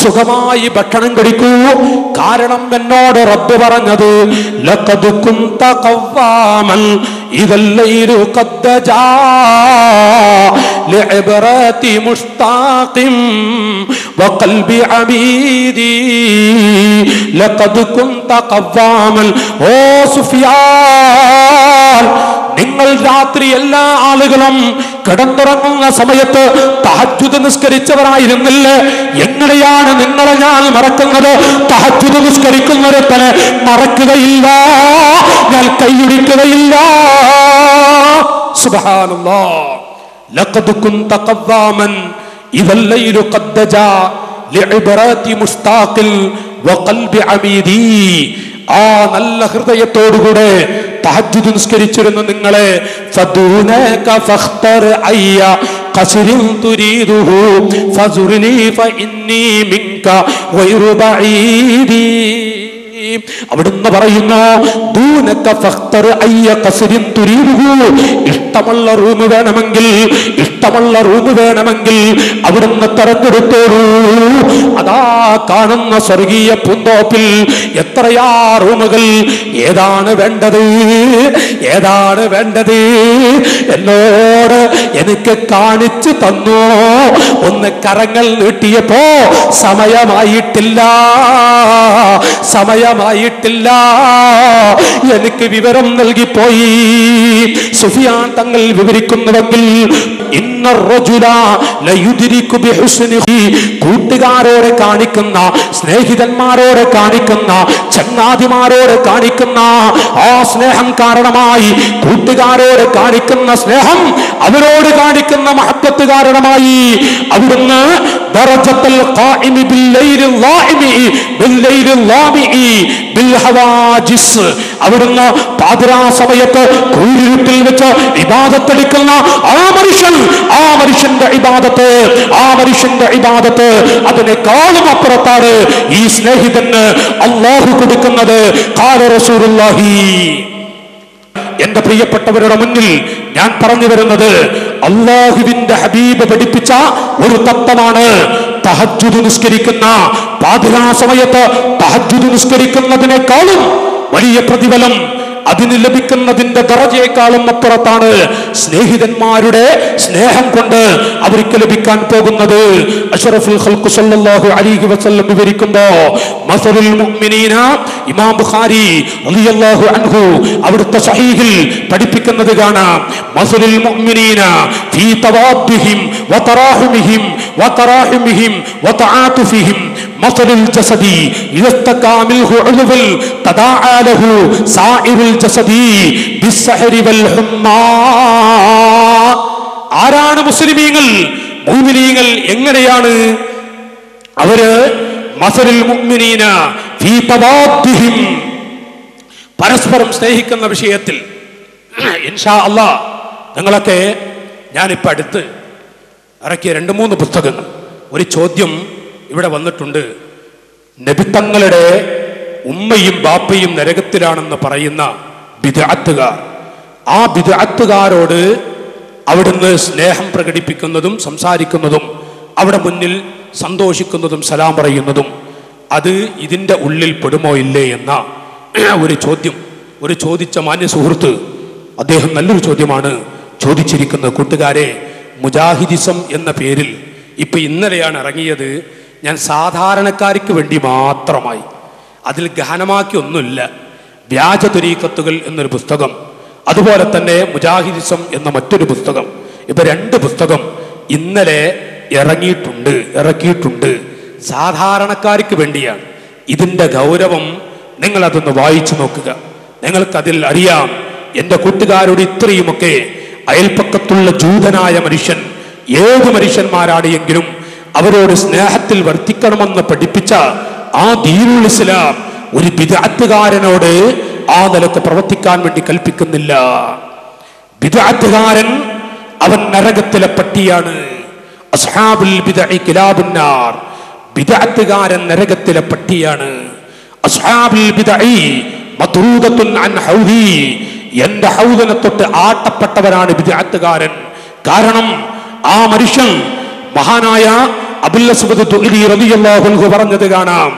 സുഖമായി ഭക്ഷണം കഴിക്കൂ കാരണം എന്നോട് റബ്ബ് പറഞ്ഞത് ലഖദ് കുന്ത ഖവ്വാമൻ ഇദല്ലൈലു ഖദ്ദ ജാ لعبرات مشتاق وقلب عبيدي لقد كنت قواما ഓ സുഫിയാൻ നിങ്ങൾ രാത്രി എല്ലാ ആളുകളും കിടന്നുറങ്ങുന്ന സമയത്ത് തഹജുദ് നിസ്കരിച്ചവരായിരുന്നില്ല എങ്ങനെയാണ് നിങ്ങളെ ഞാൻ മറക്കുന്നത് തഹജുദ് നിസ്കരിക്കുന്നവരെ മറക്കുകയില്ല ഞാൻ കൈയിടിക്കുകയില്ല സുബഹാനല്ലാ لقد كنت قواما إذا الليل قد دجا لعبرات مشتاق وقلب عميدي ആ നല്ല ഹൃദയത്തോടുകൂടെ തഹജ്ജുദ് നിസ്കരിച്ചിരുന്ന നിങ്ങളെ. ഫദൂനക അവിടുന്ന് പറയുന്നു ഇഷ്ടമുള്ള റൂം വേണമെങ്കിൽ ഇഷ്ടമുള്ള റൂം വേണമെങ്കിൽ അവിടുന്ന് തെരഞ്ഞെടുത്തോളൂ. അതാ കാണുന്ന സ്വർഗീയ പൂന്തോപ്പിൽ എത്രയാ റൂമുകൾ? ഏതാണ് വേണ്ടത്? ഏതാണ് വേണ്ടത്? എന്നോട് എനിക്ക് കാണിച്ചു തന്നു? ഒന്ന് കരങ്ങൾ നീട്ടിയപ്പോ സമയമായിട്ടില്ല. സമയമായിട്ടില്ല എനിക്ക് വിവരം നൽകിപ്പോയി. സുഫിയാൻ തങ്ങൾ വിവരിക്കുന്നുവെങ്കിൽ കൂട്ടുകാരോട് കാണിക്കുന്ന സ്നേഹിതന്മാരോട് കാണിക്കുന്ന ചങ്ങാതിമാരോട് കാണിക്കുന്ന ആ സ്നേഹം കാരണമായി കൂട്ടുകാരോട് കാണിക്കുന്ന സ്നേഹം അവരോട് കാണിക്കുന്ന മഹത്വത്ത് കാരണമായി അവിടുന്ന് ഖായിമി ബില്ലൈലിൽ ളായിമി ബില്ലൈലിൽ ളാമിഇ ബിൽ ഹവാജിസ് അവിടുന്ന് പാതിരാ സമയത്ത് കൂരിരുട്ടിൽ വെച്ച് ഇബാദത്തെടുക്കുന്ന ആ മനുഷ്യൻ ആ മനുഷ്യന്റെ ഇബാദത്ത് ആ മനുഷ്യന്റെ ഇബാദത്ത് അതിനേക്കാളും അപ്പുറത്താണ് ഈ സ്നേഹിതന് അള്ളാഹു കൊടുക്കുന്നത്. കാല റസൂലുള്ളാഹി. എന്റെ പ്രിയപ്പെട്ടവരുടെ മുന്നിൽ ഞാൻ പറഞ്ഞു വരുന്നത് അള്ളാഹുവിന്റെ ഹബീബ് പഠിപ്പിച്ച ഒരു തത്വമാണ് തഹജുദ് നിസ്കരിക്കുന്ന. പാതിരാ സമയത്ത് തഹജുദ് നിസ്കരിക്കുന്നതിനേക്കാളും വലിയ പ്രതിഫലം അതിന് ലഭിക്കുന്നതിന്റെ ദറജയേക്കാളും അപ്പുറത്താണ് സ്നേഹിതന്മാരുടെ സ്നേഹം കൊണ്ട് അവർക്ക് ലഭിക്കാൻ പോകുന്നത്. അഷറഫുൽ സല്ലല്ലാഹു അലൈഹി വസല്ലം വിവരിക്കുമ്പോ മുഅ്മിനീന ഇമാം ബുഖാരി അൻഹു അവിടുത്തെ സഹീഹിൽ പഠിപ്പിക്കുന്നത് കാണാം. മുഅ്മിനീന ഫീ തവാബ്ബിഹിം مثل الجسد إذا استقى منه عضو تداعى له سائر الجسد بالسحر والحمى ആരാണ് മുസ്ലിമീങ്ങൾ മുഅ്മിനീങ്ങൾ എങ്ങനെയാണ് അവര് മസലുൽ മുഅ്മിനീന ഫീ തവാദ്ദിഹിം പരസ്പരം സ്നേഹിക്കുന്ന വിഷയത്തിൽ ഇൻഷാ അല്ലാ നിങ്ങളൊക്കെ ഞാനിപ്പോൾ അടുത്ത് ഇറക്കിയ രണ്ട് മൂന്ന് പുസ്തകങ്ങൾ ഒരു ചോദ്യം ഇവിടെ വന്നിട്ടുണ്ട്. നബിത്തങ്ങളുടെ ഉമ്മയും ബാപ്പയും നരകത്തിലാണെന്ന് പറയുന്ന ബിദാത്തുകാർ ആ ബിദാത്തുകാരോട് അവിടുന്ന് സ്നേഹം പ്രകടിപ്പിക്കുന്നതും സംസാരിക്കുന്നതും അവിടെ മുന്നിൽ സന്തോഷിക്കുന്നതും സലാം പറയുന്നതും അത് ഇതിന്റെ ഉള്ളിൽ പെടുമോ ഇല്ലേ എന്ന ഒരു ചോദ്യം ഒരു ചോദിച്ച മാന്യ സുഹൃത്ത് അദ്ദേഹം നല്ലൊരു ചോദ്യമാണ് ചോദിച്ചിരിക്കുന്നത്. കൂട്ടുകാരെ മുജാഹിദിസം എന്ന പേരിൽ ഇപ്പൊ ഇന്നലെയാണ് ഇറങ്ങിയത്. ഞാൻ സാധാരണക്കാർക്ക് വേണ്ടി മാത്രമായി. അതിൽ ഗഹനമാക്കി ഒന്നുമില്ല. വ്യാജ തുരീക്കത്തുകൾ എന്നൊരു പുസ്തകം അതുപോലെ തന്നെ മുജാഹിദിസം എന്ന മറ്റൊരു പുസ്തകം. ഇപ്പൊ രണ്ട് പുസ്തകം ഇന്നലെ ഇറങ്ങിയിട്ടുണ്ട് ഇറക്കിയിട്ടുണ്ട്. സാധാരണക്കാർക്ക് വേണ്ടിയാണ്. ഇതിന്റെ ഗൗരവം നിങ്ങൾ അതൊന്ന് വായിച്ചു നോക്കുക. നിങ്ങൾക്കതിൽ അറിയാം എന്റെ കൂട്ടുകാരോട് ഇത്രയുമൊക്കെ അയൽപ്പക്കത്തുള്ള ജൂതനായ മനുഷ്യൻ ഏത് മനുഷ്യന്മാരാണ് എങ്കിലും അവരോട് സ്നേഹത്തിൽ വർത്തിക്കണമെന്ന് പഠിപ്പിച്ച ആ ദീനുൽ ഇസ്ലാം ഒരു പിതാത്തുകാരനോട് ആ നിലയ്ക്ക് പ്രവർത്തിക്കാൻ വേണ്ടി കൽപ്പിക്കുന്നില്ല. പിതാത്തുകാരൻ അവൻ നരകത്തിലെ പട്ടിയാണ്. അസ്ഹാബുൽ കിലാബുന്നാർ ബിദഅത്തുകാരൻ നരകത്തിലെ പട്ടിയാണ്. അസ്ഹാബുൽ അൻ ഹൗദി എന്റെ ഹൗദനെ തൊട്ട് ആട്ടപ്പെട്ടവരാണ് ബിദഅത്തുകാരൻ. കാരണം ആ മനുഷ്യൻ മഹാനായ അൻഹു പറഞ്ഞത് കാണാം.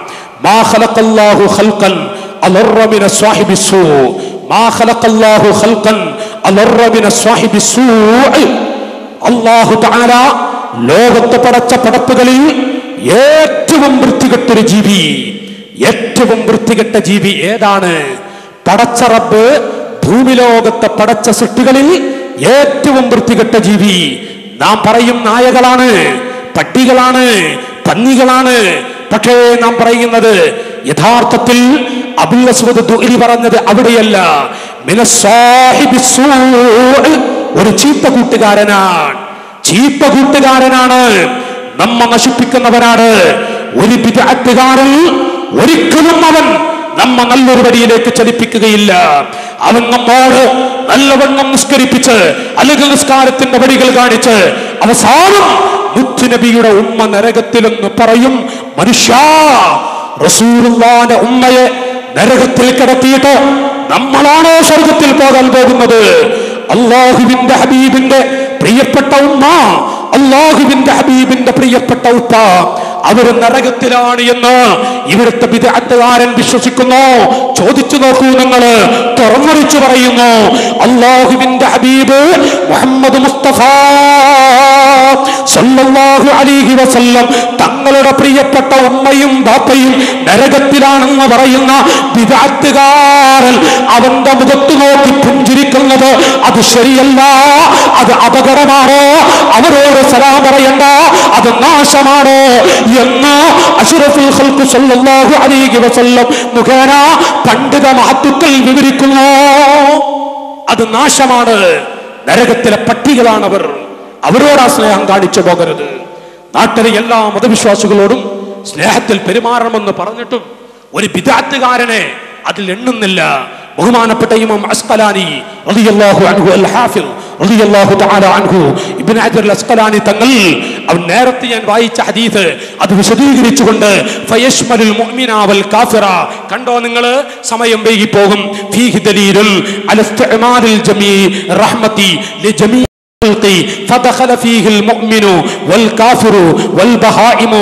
അല്ലാഹു തആല ലോകത്ത് പടച്ച പടപ്പുകളിൽ ഏറ്റവും വൃത്തികെട്ടൊരു ജീവി ഏറ്റവും വൃത്തികെട്ട ജീവി ഏതാണ്? പടച്ച റബ്ബ് ഭൂമിലോകത്തെ പടച്ച സൃഷ്ടികളിൽ ഏറ്റവും വൃത്തികെട്ട ജീവി. നാം പറയും നായകളാണ്. പട്ടികളാണ് പന്നികളാണ്. പക്ഷേ നാം പറയുന്നത് യഥാർത്ഥത്തിൽ അബുൽ പറഞ്ഞത് അവിടെയല്ല. ഒരു ചീത്ത കൂട്ടുകാരനാണ്. ചീത്ത കൂട്ടുകാരനാണ്. നമ്മ നശിപ്പിക്കുന്നവനാണ്. ഒരു പിതാറ്റുകാരൻ ഒരിക്കലും അവൻ നമ്മ നല്ലൊരു വഴിയിലേക്ക് ചലിപ്പിക്കുകയില്ല. അവൻ നമ്മോട് നല്ലവണ്ണം നിസ്കരിപ്പിച്ച് അല്ലെങ്കിൽ നിസ്കാരത്തിന്റെ വഴികൾ കാണിച്ച് അവസാനം മുത്തുനബിയുടെ ഉമ്മ നരകത്തിലെന്ന് പറയും മനുഷ്യ റസൂറുള്ളാന്റെ ഉമ്മയെ നരകത്തിൽ കിടത്തിയിട്ട് നമ്മളാണോ സ്വർഗത്തിൽ പോകാൻ പോകുന്നത്? അള്ളാഹുവിന്റെ ഹബീബിന്റെ പ്രിയപ്പെട്ട ഉമ്മ അള്ളാഹുവിന്റെ ഹബീബിന്റെ പ്രിയപ്പെട്ട ഉപ്പ അവർ നരകത്തിലാണ് എന്ന് ഇവിടുത്തെ വിദഗ്ധകാരൻ വിശ്വസിക്കുന്നു. ചോദിച്ചു നോക്കൂ നിങ്ങൾ തുറന്നടിച്ചു പറയുന്നു. അള്ളാഹുവിന്റെ ഹബീബ് മുഹമ്മദ് മുസ്തഫ സല്ലല്ലാഹു അലൈഹി വസല്ലം തങ്ങളുടെ പ്രിയപ്പെട്ട ഉമ്മയും ബാപ്പയും നരകത്തിലാണെന്ന് പറയുന്ന വിദഗ്ധകാരൻ അവന്റെ മുഖത്ത് നോക്കി പുഞ്ചിരിക്കുന്നത് അത് ശരിയല്ല അത് അപകടമാണ്? അവരോട് സലാം പറയണ്ട അത് നാശമാണ്? എന്ന് അഷ്റഫുൽ ഖൽഖ് സല്ലല്ലാഹു അലൈഹി വസല്ലം മുഖേന പണ്ഡിത മഹത്തുക്കൾ വിവരിക്കുന്നു. അത് നാശമാണ്. നരകത്തിലെ പട്ടികളാണവർ. അവരോട് ആ സ്നേഹം കാണിച്ചു പോകരുത്. നാട്ടിലെ എല്ലാ മതവിശ്വാസികളോടും സ്നേഹത്തിൽ പെരുമാറണമെന്ന് പറഞ്ഞിട്ടും ഒരു വിദാത്തുകാരനെ അതിൽ എണ്ണുന്നില്ല. ബഹുമാനപ്പെട്ട ഇമാം അസ്കലാനി റളിയല്ലാഹു അൻഹു അൽ ഹാഫിൽ റളിയല്ലാഹു തആല അൻഹു. ഇബ്നു ഹജർ അൽ അസ്കലാനി തങ്ങൾ അവൻ നേരത്തെ ഞാൻ വായിച്ച ഹദീസ് അത് വിശദീകരിച്ചുകൊണ്ട് ഫയശ്മലുൽ മുഅ്മിന വൽ കാഫിറ. കണ്ടോ നിങ്ങൾ സമയം വൈകി പോകും ഫീഹി ദലീലുൽ അൽ ഇസ്തിഅമാലിൽ ജമീ റഹ്മതി ലിജമീ فدخل فيه المؤمن والكافر والبهائم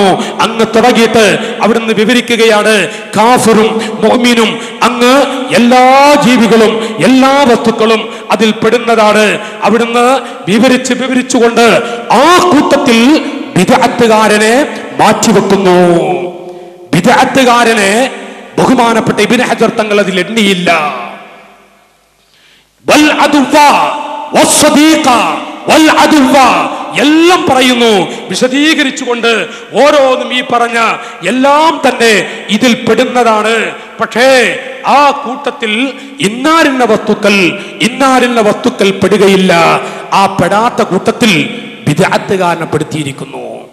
അങ്ങ് തുടങ്ങിയിട്ട് അവിടുന്ന് വിവരിക്കുകയാണ് കാഫിറും മുഅ്മിനും അങ്ങ് എല്ലാ ജീവികളും എല്ലാ വസ്തുക്കളും അതിൽ പെടുന്നതാണ് അവിടുന്ന് വിവരിച്ച് വിവരിച്ചുകൊണ്ട് ആ കൂട്ടത്തിൽ വിദഗ്ധകാരനെ മാറ്റിവെക്കുന്നു വിദഗ്ധകാരനെ ബഹുമാനപ്പെട്ട ഇബിൻ ഹജർ തങ്ങൾ അതിൽ എണ്ണിയില്ല വൽ അതുവ വസ്സദീഖ എല്ലാം പറയുന്നു. വിശദീകരിച്ചുകൊണ്ട് ഓരോന്നും ഈ പറഞ്ഞ എല്ലാം തന്നെ ഇതിൽ പെടുന്നതാണ്. പക്ഷേ ആ കൂട്ടത്തിൽ ഇന്നാരിന്ന വസ്തുക്കൾ ഇന്നാരിന്ന വസ്തുക്കൾ പെടുകയില്ല. ആ പെടാത്ത കൂട്ടത്തിൽ വിദഗ്ധകാരനെ പെടുത്തിയിരിക്കുന്നു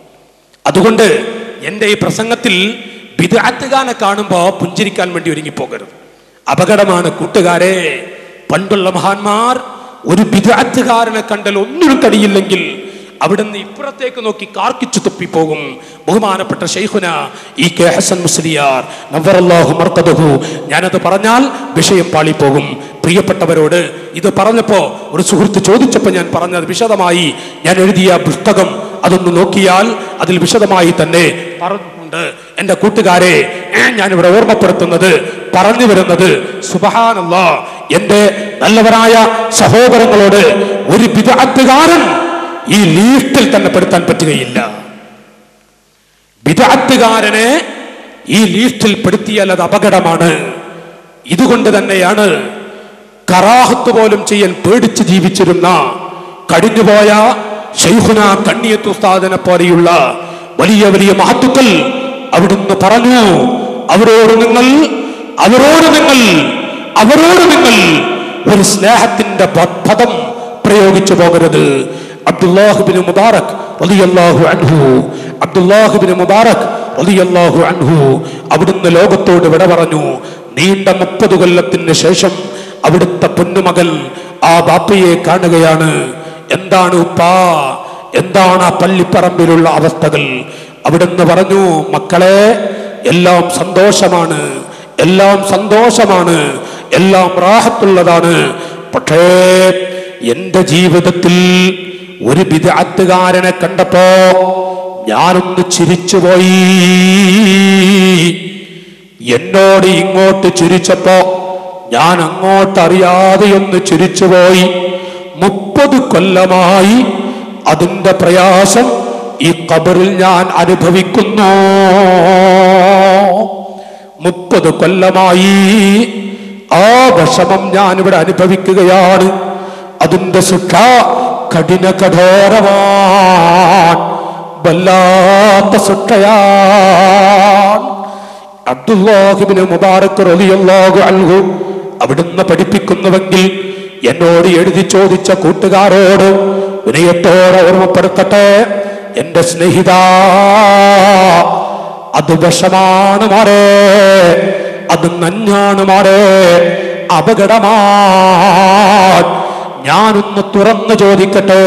അതുകൊണ്ട് എന്റെ ഈ പ്രസംഗത്തിൽ വിദാത്തുകാരനെ കാണുമ്പോൾ പുഞ്ചിരിക്കാൻ വേണ്ടി ഒരുങ്ങിപ്പോകരുത്. അപകടമാണ് കൂട്ടുകാരെ. പണ്ടുള്ള മഹാന്മാർ ഒരു വിദാറ്റുകാരനെ കണ്ടാൽ ഒന്നിനും കഴിയില്ലെങ്കിൽ അവിടുന്ന് ഇപ്പുറത്തേക്ക് നോക്കി കാർക്കിച്ചു തുപ്പിപ്പോകും. ബഹുമാനപ്പെട്ട ഷെയ്ഖുന ഈ കെ ഹസൻ മുസ്ലിയാർ നവറല്ലാഹു മർക്കദഹു ഞാനത് പറഞ്ഞാൽ വിഷയം പാളിപ്പോകും. പ്രിയപ്പെട്ടവരോട് ഇത് പറഞ്ഞപ്പോൾ ഒരു സുഹൃത്ത് ചോദിച്ചപ്പോൾ ഞാൻ പറഞ്ഞത് വിശദമായി. ഞാൻ എഴുതിയ പുസ്തകം അതൊന്ന് നോക്കിയാൽ അതിൽ വിശദമായി തന്നെ പറഞ്ഞിട്ടുണ്ട് എന്റെ കൂട്ടുകാരെ ഞാനിവിടെ ഓർമ്മപ്പെടുത്തുന്നത് പറഞ്ഞു വരുന്നത് സുബഹാനല്ല എന്റെ നല്ലവരായ സഹോദരങ്ങളോട് ഒരു വിദഗ്ധകാരൻ ഈ ലീസ്റ്റിൽ തന്നെ പെടുത്താൻ പറ്റുകയില്ല. വിദഗ്ധകാരനെ ഈ ലീസ്റ്റിൽ പെടുത്തിയാൽ അത് അപകടമാണ്. ഇതുകൊണ്ട് തന്നെയാണ് കറാഹത്ത് പോലും ചെയ്യാൻ പേടിച്ച് ജീവിച്ചിരുന്ന കഴിഞ്ഞുപോയ ഷെയ്ഖുന കണ്ണിയത്ത് ഉസ്താദിനെ പോലെയുള്ള വലിയ വലിയ മഹത്തുക്കൾ അവിടുന്ന് പറഞ്ഞു അവരോട് നിങ്ങൾ അവരോട് നിങ്ങൾ അവരോട് നിങ്ങൾ ഒരു സ്നേഹത്തിന്റെ പദം പ്രയോഗിച്ചു പോകരുത്. അബ്ദുല്ലാഹുബിന് മുബാറക് റളിയല്ലാഹു അൻഹു അബ്ദുല്ലാഹുബിന് മുബാറക് റളിയല്ലാഹു അൻഹു അവിടുന്ന് ലോകത്തോട് വിട പറഞ്ഞു. നീണ്ട മുപ്പത് കൊല്ലത്തിന് ശേഷം അവിടുത്തെ പൊന്നുമകൻ ആ ബാപ്പയെ കാണുകയാണ്. എന്താണ് ഉപ്പാ? എന്താണ് ആ പള്ളിപ്പറമ്പിലുള്ള അവസ്ഥകൾ? അവിടുന്ന് പറഞ്ഞു മക്കളെ എല്ലാം സന്തോഷമാണ് എല്ലാം സന്തോഷമാണ് എല്ലാം റാഹത്തുള്ളതാണ്. പക്ഷേ എന്റെ ജീവിതത്തിൽ ഒരു വിദഗ്ധകാരനെ കണ്ടപ്പോ ഞാനൊന്ന് ചിരിച്ചുപോയി. എന്നോട് ഇങ്ങോട്ട് ചിരിച്ചപ്പോ ഞാൻ അങ്ങോട്ട് അറിയാതെ ഒന്ന് ചിരിച്ചുപോയി. മുപ്പത് കൊല്ലമായി അതിന്റെ പ്രയാസം ഈ കബറിൽ ഞാൻ അനുഭവിക്കുന്നു. മുപ്പത് കൊല്ലമായി ആ വിഷമം ഞാൻ ഇവിടെ അനുഭവിക്കുകയാണ്. അതിന്റെ സുഖ കഠിന കഠോരമാണ് വല്ലാത്ത ശിക്ഷയാണ്. അബ്ദുല്ലാഹിബിന് മുബാറക് റളിയല്ലാഹു അൻഹു അവിടുന്ന് പഠിപ്പിക്കുന്നുവെങ്കിൽ എന്നോട് എഴുതി ചോദിച്ച കൂട്ടുകാരോട് വിനയത്തോടെ ഓർമ്മപ്പെടുത്തട്ടെ. എന്റെ സ്നേഹിത അത് വിഷമാണ് മാറേ അത് നഞ്ഞാണ് മാറേ അപകടമാ ഞാനൊന്ന് തുറന്നു ചോദിക്കട്ടെ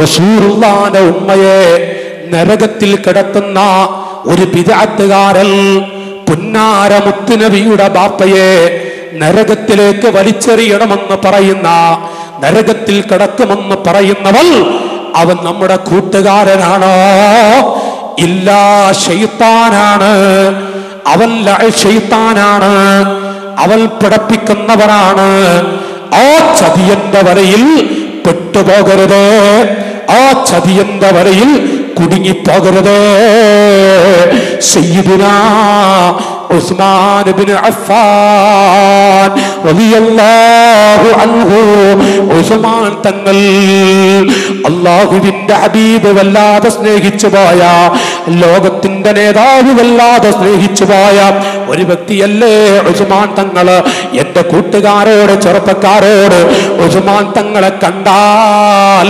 റസൂറുള്ളാന്റെ ഉമ്മയെ നരകത്തിൽ കിടത്തുന്ന ഒരു പിതാത്തുകാരൻ പുന്നാര മുത്തുനബിയുടെ ബാപ്പയെ നരകത്തിലേക്ക് വലിച്ചെറിയണമെന്ന് പറയുന്ന നരകത്തിൽ കിടക്കുമെന്ന് പറയുന്നവൾ അവൻ നമ്മുടെ കൂട്ടുകാരനാണോ? ഇല്ല ഷെയ്ത്താനാണ് അവൻ ഷെയ്ത്താനാണ് അവൻ പിടപ്പിക്കുന്നവനാണ്. ആ ചതിയന്റെ വരയിൽ പെട്ടുപോകരുത്. ആ ചതിയന്റെ വരയിൽ കുടുങ്ങിപ്പോകരുത്. ഉസ്മാൻ ഇബ്നു അഫ്ഫാൻ റളിയല്ലാഹു അൻഹു. ഉസ്മാൻ തങ്ങൾ അള്ളാഹുവിന്റെ ഹബീബ് വല്ലാതെ സ്നേഹിച്ചു പോയ ലോകത്തിന്റെ നേതാവ് വല്ലാതെ സ്നേഹിച്ചു പോയ ഒരു വ്യക്തിയല്ലേ ഉസ്മാൻ തങ്ങൾ? എന്റെ കൂട്ടുകാരോട് ചെറുപ്പക്കാരോട് ഉസ്മാൻ തങ്ങളെ കണ്ടാൽ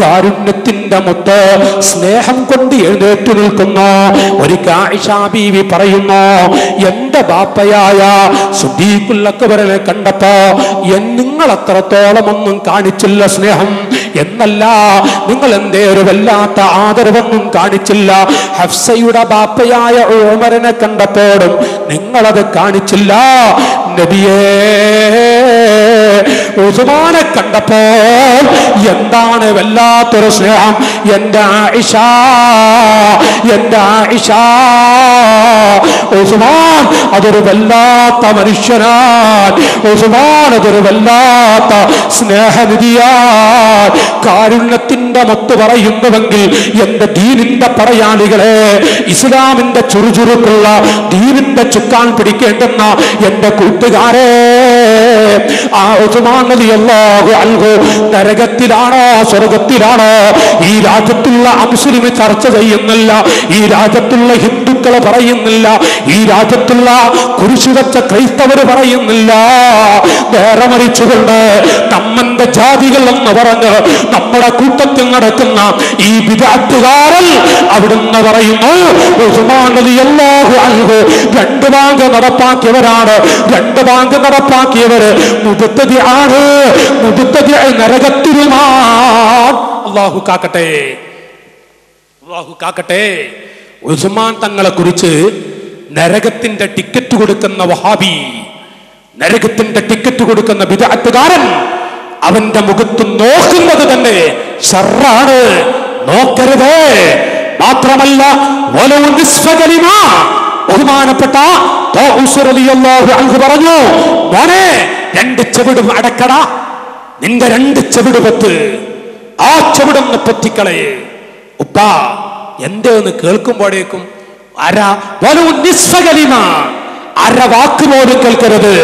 കാരുണ്യത്തിന്റെ മുത്ത് സ്നേഹം കൊണ്ട് എഴുന്നേറ്റ് നിൽക്കുന്നു. ഒരു കായിഷാ ബീവി പറയുന്നു എന്റെ ബാപ്പയായ സുദ്ദീഖുല്ലക്കബറിനെ കണ്ടപ്പോ എൻ- നിങ്ങൾ അത്രത്തോളം ഒന്നും കാണിച്ചില്ല സ്നേഹം. എന്നല്ല നിങ്ങൾ എന്തേ ഒരു വല്ലാത്ത ആദരവൊന്നും കാണിച്ചില്ല. ഹഫ്സയുടെ ബാപ്പയായ ഓമരനെ കണ്ടപ്പോഴും നിങ്ങളത് കാണിച്ചില്ല. നബിയേ ഉസ്മാനെ കണ്ടപ്പോൾ എന്താണ് വല്ലാത്തൊരു സ്നേഹം? എന്റെ ആയിഷ എന്റെ ആയിഷ. ഉസ്മാൻ അതൊരു വല്ലാത്ത മനുഷ്യനാൻ ഉസ്മാൻ അതൊരു വല്ലാത്ത സ്നേഹനിധിയാൻ കാരുണ്യത്തിന്റെ മൊത്ത് പറയുന്നുവെങ്കിൽ എന്റെ ദീനിന്റെ പറയാളികളെ ഇസ്ലാമിന്റെ ചുറുചുറുക്കുള്ള ദീനിന്റെ ചുക്കാൻ പിടിക്കേണ്ടെന്ന എന്റെ കൂട്ടുകാരെ. ആ ഉസ്മാൻ അൽഗോ അൻഹു നരകത്തിലാണോ സ്വർഗത്തിലാണോ. ഈ രാജ്യത്തുള്ള അമുസ്ലിം ചർച്ച ചെയ്യുന്നില്ല. ഈ രാജ്യത്തുള്ള ഹിന്ദുക്കളെ പറയുന്നില്ല. ഈ രാജ്യത്തുള്ള കുരിശു വെച്ച ക്രൈസ്തവര് പറയുന്നില്ല. നേരെ മറിച്ചുകൊണ്ട് നമ്മന്റെ ജാതികൾ എന്ന് പറഞ്ഞ് നമ്മുടെ കൂട്ടത്തിൽ നടക്കുന്ന ഈ വിദാർത്ഥുകാരൻ അവിടുന്ന് പറയുന്നു ഉസ്മാൻ രണ്ട് ബാങ്ക് നടപ്പാക്കിയവരാണ്. രണ്ട് ബാങ്ക് നടപ്പാക്കിയവര് മുതുത്തതി ആണ്. മുതുത്തതി നരകത്തിലുമാണ് അള്ളാഹു കാക്കട്ടെ. കാക്കട്ടെ. ഉസ്മാൻ തങ്ങളെ കുറിച്ച് നരകത്തിന്റെ ടിക്കറ്റ് കൊടുക്കുന്ന വഹാബി നരകത്തിന്റെ ടിക്കറ്റ് കൊടുക്കുന്ന വിദഗ്ധകാരൻ അവന്റെ മുഖത്ത് നോക്കുന്നത് തന്നെ ഷറാണ് നോക്കരുത്. മാത്രമല്ല ഓലോ നിസ്ഫകലിമ ബഹുമാനപ്പെട്ട പറഞ്ഞു മോനെ രണ്ട് ചെവിടും അടക്കട. നിന്റെ രണ്ട് ചെവിട് പത്ത്. ആ ചെവിടൊന്ന് പൊത്തിക്കളയെ. ഉപ്പ എന്തേന്ന് കേൾക്കുമ്പോഴേക്കും അര വലും നിസ്സകലിമ അര വാക്ക് പോലും കേൾക്കരുത്.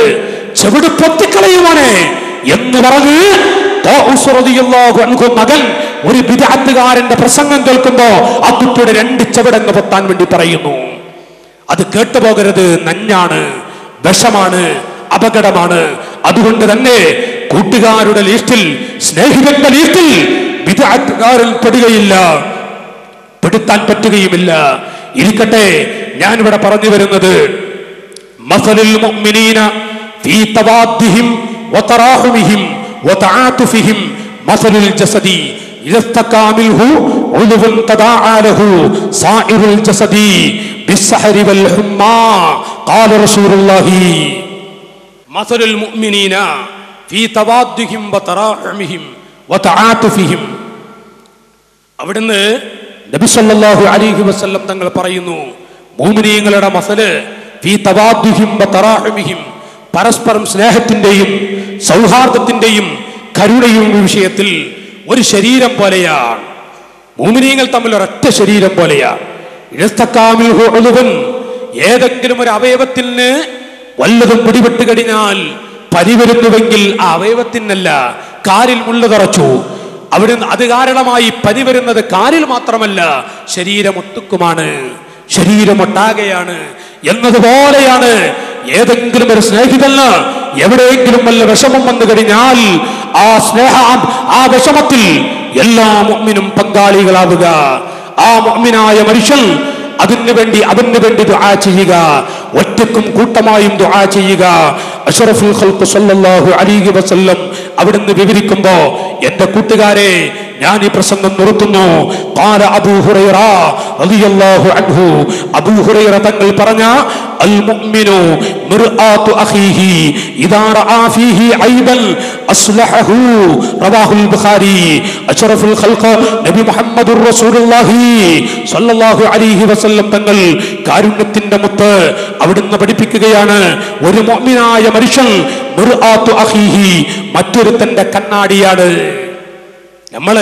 ചെവിട് പൊത്തിക്കളയുമോനെ എന്ന് പറഞ്ഞു മകൻ ഒരു വിദാത്തുകാരന്റെ പ്രസംഗം കേൾക്കുമ്പോ ആ കുട്ടിയുടെ രണ്ട് ചവിടങ്ങ് പൊത്താൻ വേണ്ടി പറയുന്നു. അത് കേട്ടുപോകരുത് നഞ്ഞാണ് വിഷമാണ് അപകടമാണ്. അതുകൊണ്ട് തന്നെ കൂട്ടുകാരുടെ ലിസ്റ്റിൽ സ്നേഹിതന്റെ ലിസ്റ്റിൽ വിദാറ്റുകാരിൽ പെടുകയില്ല. പെടുത്താൻ പറ്റുകയുമില്ല. ഇരിക്കട്ടെ ഞാൻ ഇവിടെ പറഞ്ഞു വരുന്നത് മസലിൽ മുഅ്മിനീന ഫീ തഥാ വതറാഹുമിഹിം സാ മസലിൽ ജസദി ഇസ്തകാമിൽഹു ജസദി له سائر الجسد بالسحر والحمى قال رسول الله مثل المؤمنين في تواضهم وتراحمهم وتعاطفهم അവിടുന്ന് നബി സല്ലല്ലാഹു അലൈഹി വസല്ലം തങ്ങൾ പറയുന്നു മൂമിനീങ്ങളുടെ മസല് ഫീ തവാദ്ദുഹിം വതറാഹുമിഹിം പരസ്പരം സ്നേഹത്തിന്റെയും സൗഹാർദ്ദത്തിന്റെയും കരുണയും വിഷയത്തിൽ ഒരു ശരീരം പോലെയാണ് മൂമിനീങ്ങൾ തമ്മിൽ ഒരൊറ്റ ശരീരം പോലെയാണ് ഇഴസ്തക്കാമിൽ ഉളുവൻ ഏതെങ്കിലും ഒരു അവയവത്തിന് വല്ലതും പിടിപെട്ട് കഴിഞ്ഞാൽ പരിവരുന്നുവെങ്കിൽ ആ അവയവത്തിനല്ല കാലിൽ മുള്ള തറച്ചു അവിടെ അത് കാരണമായി പനി വരുന്നത് കാലിൽ മാത്രമല്ല ശരീരമൊട്ടുക്കുമാണ് ശരീരമൊട്ടാകെയാണ് എന്നതുപോലെയാണ് ഏതെങ്കിലും ഒരു സ്നേഹിതന് എവിടെയെങ്കിലും വല്ല വിഷമം വന്നു കഴിഞ്ഞാൽ ആ സ്നേഹ ആ വിഷമത്തിൽ എല്ലാ മുഅ്മിനും പങ്കാളികളാവുക. ആ മുഅ്മിനായ മനുഷ്യൻ അതിനു വേണ്ടി അവന് വേണ്ടി ദുആ ചെയ്യുക ഒറ്റക്കും കൂട്ടമായും ദുആ ചെയ്യുക അഷ്റഫുൽ ഖൽഖ് സല്ലല്ലാഹു അലൈഹി വസല്ലം അവിടുന്ന് വിവരിക്കുമ്പോ എന്റെ കൂട്ടുകാരെ ഞാൻ ഈ പ്രസംഗം നിർത്തുന്നു قال അബൂ ഹുറൈറ റളിയല്ലാഹു അൻഹു അബൂ ഹുറൈറ തങ്ങൾ പറഞ്ഞ അൽ മുഅ്മിനു മിർആത്തു അഖീഹി ഇദാ റആ ഫീഹി ഐബൻ അസ്ലഹഹു റവാഹുൽ ബുഖാരി അഷ്റഫുൽ ഖൽഖ് നബി മുഹമ്മദുർ റസൂലുള്ളാഹി സ്വല്ലല്ലാഹു അലൈഹി വസല്ലം തങ്ങൾ കാരുണ്യത്തിന്റെ മുത്ത് അവിടുന്ന് പഠിപ്പിക്കുകയാണ്. ഒരു മുഅ്മിനായ മനുഷ്യൻ മിർആത്തു അഖീഹി മറ്റൊരുത്തന്റെ കണ്ണാടിയാണ്. നമ്മൾ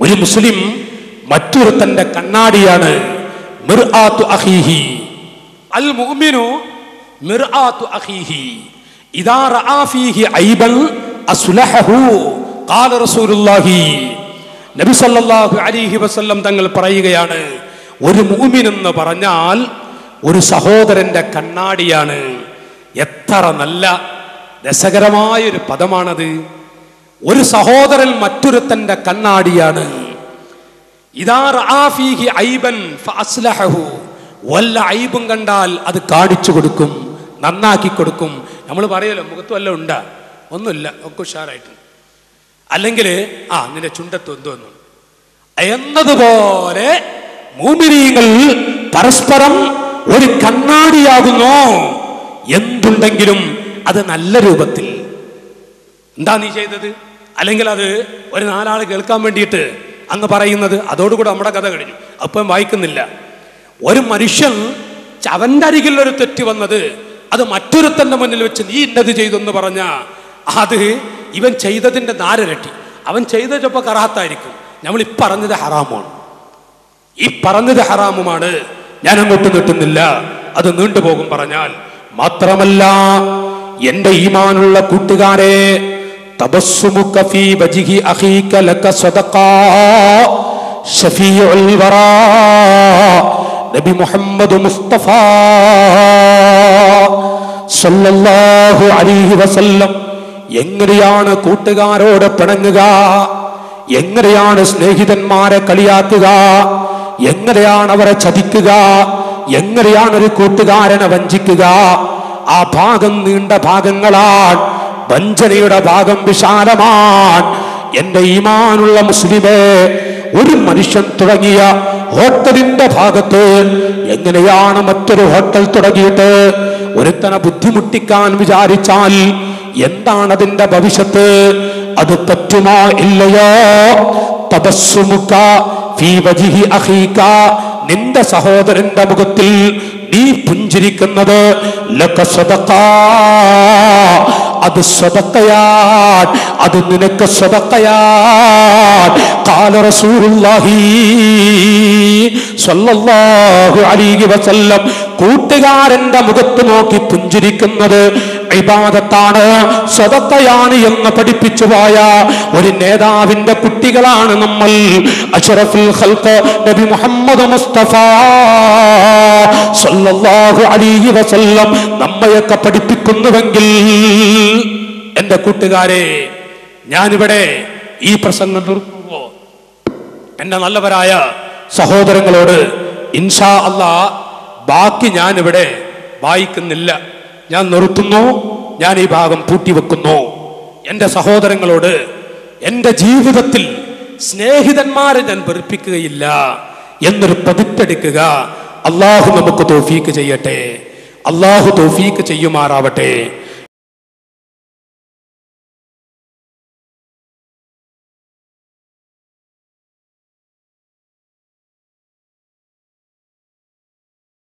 ഒരു മുസ്ലിം മറ്റൊരുത്തന്റെ കണ്ണാടിയാണ്. മിർആത്തു അഖീഹി. അൽ മുഅ്മിനു മിർആത്തു അഖീഹി. ഐബൻ അസ്ലഹഹു. ഖാല റസൂലുള്ളാഹി. നബി സല്ലല്ലാഹു അലൈഹി വസല്ലം തങ്ങൾ പറയുകയാണ് ഒരു മൂമിൻ എന്ന് പറഞ്ഞാൽ ഒരു സഹോദരന്റെ കണ്ണാടിയാണ്. എത്ര നല്ല രസകരമായ ഒരു പദമാണത്. ഒരു സഹോദരൻ മറ്റൊരുത്തന്റെ കണ്ണാടിയാണ്. വല്ല ഐബും കണ്ടാൽ അത് കാണിച്ചു കൊടുക്കും നന്നാക്കി കൊടുക്കും. നമ്മൾ പറയല്ലോ മുഖത്ത് വല്ല ഉണ്ടാ? ഒന്നുമില്ല ഒക്കെ ഉഷാറായിട്ട്. അല്ലെങ്കിൽ ആ നിന്റെ ചുണ്ടത്ത് എന്തു വന്നു എന്നതുപോലെ മൂമിനീങ്ങൾ പരസ്പരം ഒരു കണ്ണാടിയാകുന്നു. എന്തുണ്ടെങ്കിലും അത് നല്ല രൂപത്തിൽ. എന്താ നീ ചെയ്തത്? അല്ലെങ്കിൽ അത് ഒരു നാലാൾ കേൾക്കാൻ വേണ്ടിയിട്ട് അങ്ങ് പറയുന്നത് അതോടുകൂടെ നമ്മുടെ കഥ കഴിഞ്ഞു. അപ്പം വായിക്കുന്നില്ല. ഒരു മനുഷ്യൻ അവന്റെ അരികിൽ ഒരു തെറ്റ് വന്നത് അത് മറ്റൊരുത്തന്റെ മുന്നിൽ വെച്ച് നീ ഇന്നത് ചെയ്തു എന്ന് പറഞ്ഞ അത് ഇവൻ ചെയ്തതിന്റെ നാരരട്ടി അവൻ ചെയ്ത ചിലപ്പോൾ കറാത്തായിരിക്കും. നമ്മൾ ഈ പറഞ്ഞത് ഹറാമാണ്. ഈ പറഞ്ഞത് ഹറാമുമാണ്. ഞാൻ അങ്ങോട്ട് നീട്ടുന്നില്ല. അത് നീണ്ടുപോകും പറഞ്ഞാൽ മാത്രമല്ല എന്റെ ഈമാനുള്ള കൂട്ടുകാരെ തപസ്സുമുഖി ലക സദഖാ ഷഫീഉൽ നബി മുഹമ്മദ് മുസ്തഫ സല്ലല്ലാഹു അലൈഹി വസല്ലം. എങ്ങനെയാണ് കൂട്ടുകാരോട് പിണങ്ങുക? എങ്ങനെയാണ് സ്നേഹിതന്മാരെ കളിയാക്കുക? എങ്ങനെയാണ് അവരെ ചതിക്കുക? എങ്ങനെയാണ് ഒരു കൂട്ടുകാരനെ വഞ്ചിക്കുക? ആ ഭാഗം നീണ്ട ഭാഗങ്ങളാണ്. വഞ്ചനയുടെ ഭാഗം വിശാലമാണ്. എന്റെ ഈമാനുള്ള മുസ്ലിമേ ഒരു മനുഷ്യൻ തുടങ്ങിയ ഹോട്ടലിന്റെ ഭാഗത്ത് എങ്ങനെയാണ് മറ്റൊരു ഹോട്ടൽ തുടങ്ങിയിട്ട്? ഒരുത്തനെ ബുദ്ധിമുട്ടിക്കാൻ വിചാരിച്ചാൽ എന്താണ് അതിന്റെ ഭവിഷ്യത്ത്? അത് പറ്റുമോ ഇല്ലയോ? തപസ്സുമുക്ക നിന്റെ സഹോദരന്റെ മുഖത്തിൽ നീ പുഞ്ചിരിക്കുന്നത് ലക സ്വതക്കാ അത് സ്വതക്കയാൻ അത് നിനക്ക് സ്വതക്കയാൻ. കാല റസൂലുള്ളാഹി സ്വല്ലല്ലാഹു അലൈഹി വസല്ലം കൂട്ടുകാരന്റെ മുഖത്ത് നോക്കി പുഞ്ചിരിക്കുന്നത് ഇബാദത്താണ് സ്വതത്തയാണ് എന്ന് പഠിപ്പിച്ചു പോയ ഒരു നേതാവിന്റെ കുട്ടികളാണ് നമ്മൾ. അഷറഫുൽ ഖൽഖ് നബി മുഹമ്മദ് മുസ്തഫ സല്ലല്ലാഹു അലൈഹി വസല്ലം നമ്മയൊക്കെ പഠിപ്പിക്കുന്നുവെങ്കിൽ. എന്റെ കൂട്ടുകാരെ ഞാനിവിടെ ഈ പ്രസംഗം നിർത്തുമ്പോ എന്റെ നല്ലവരായ സഹോദരങ്ങളോട് ഇൻഷാ അല്ലാ ബാക്കി ഞാനിവിടെ വായിക്കുന്നില്ല. ഞാൻ നിർത്തുന്നു. ഞാൻ ഈ ഭാഗം പൂട്ടിവെക്കുന്നു. എന്റെ സഹോദരങ്ങളോട് എന്റെ ജീവിതത്തിൽ സ്നേഹിതന്മാരെ ഞാൻ വെറുപ്പിക്കുകയില്ല എന്നൊരു പതിറ്റെടുക്കുക. അള്ളാഹു നമുക്ക് തോഫീക്ക് ചെയ്യട്ടെ. അള്ളാഹു തോഫീക്ക് ചെയ്യുമാറാവട്ടെ.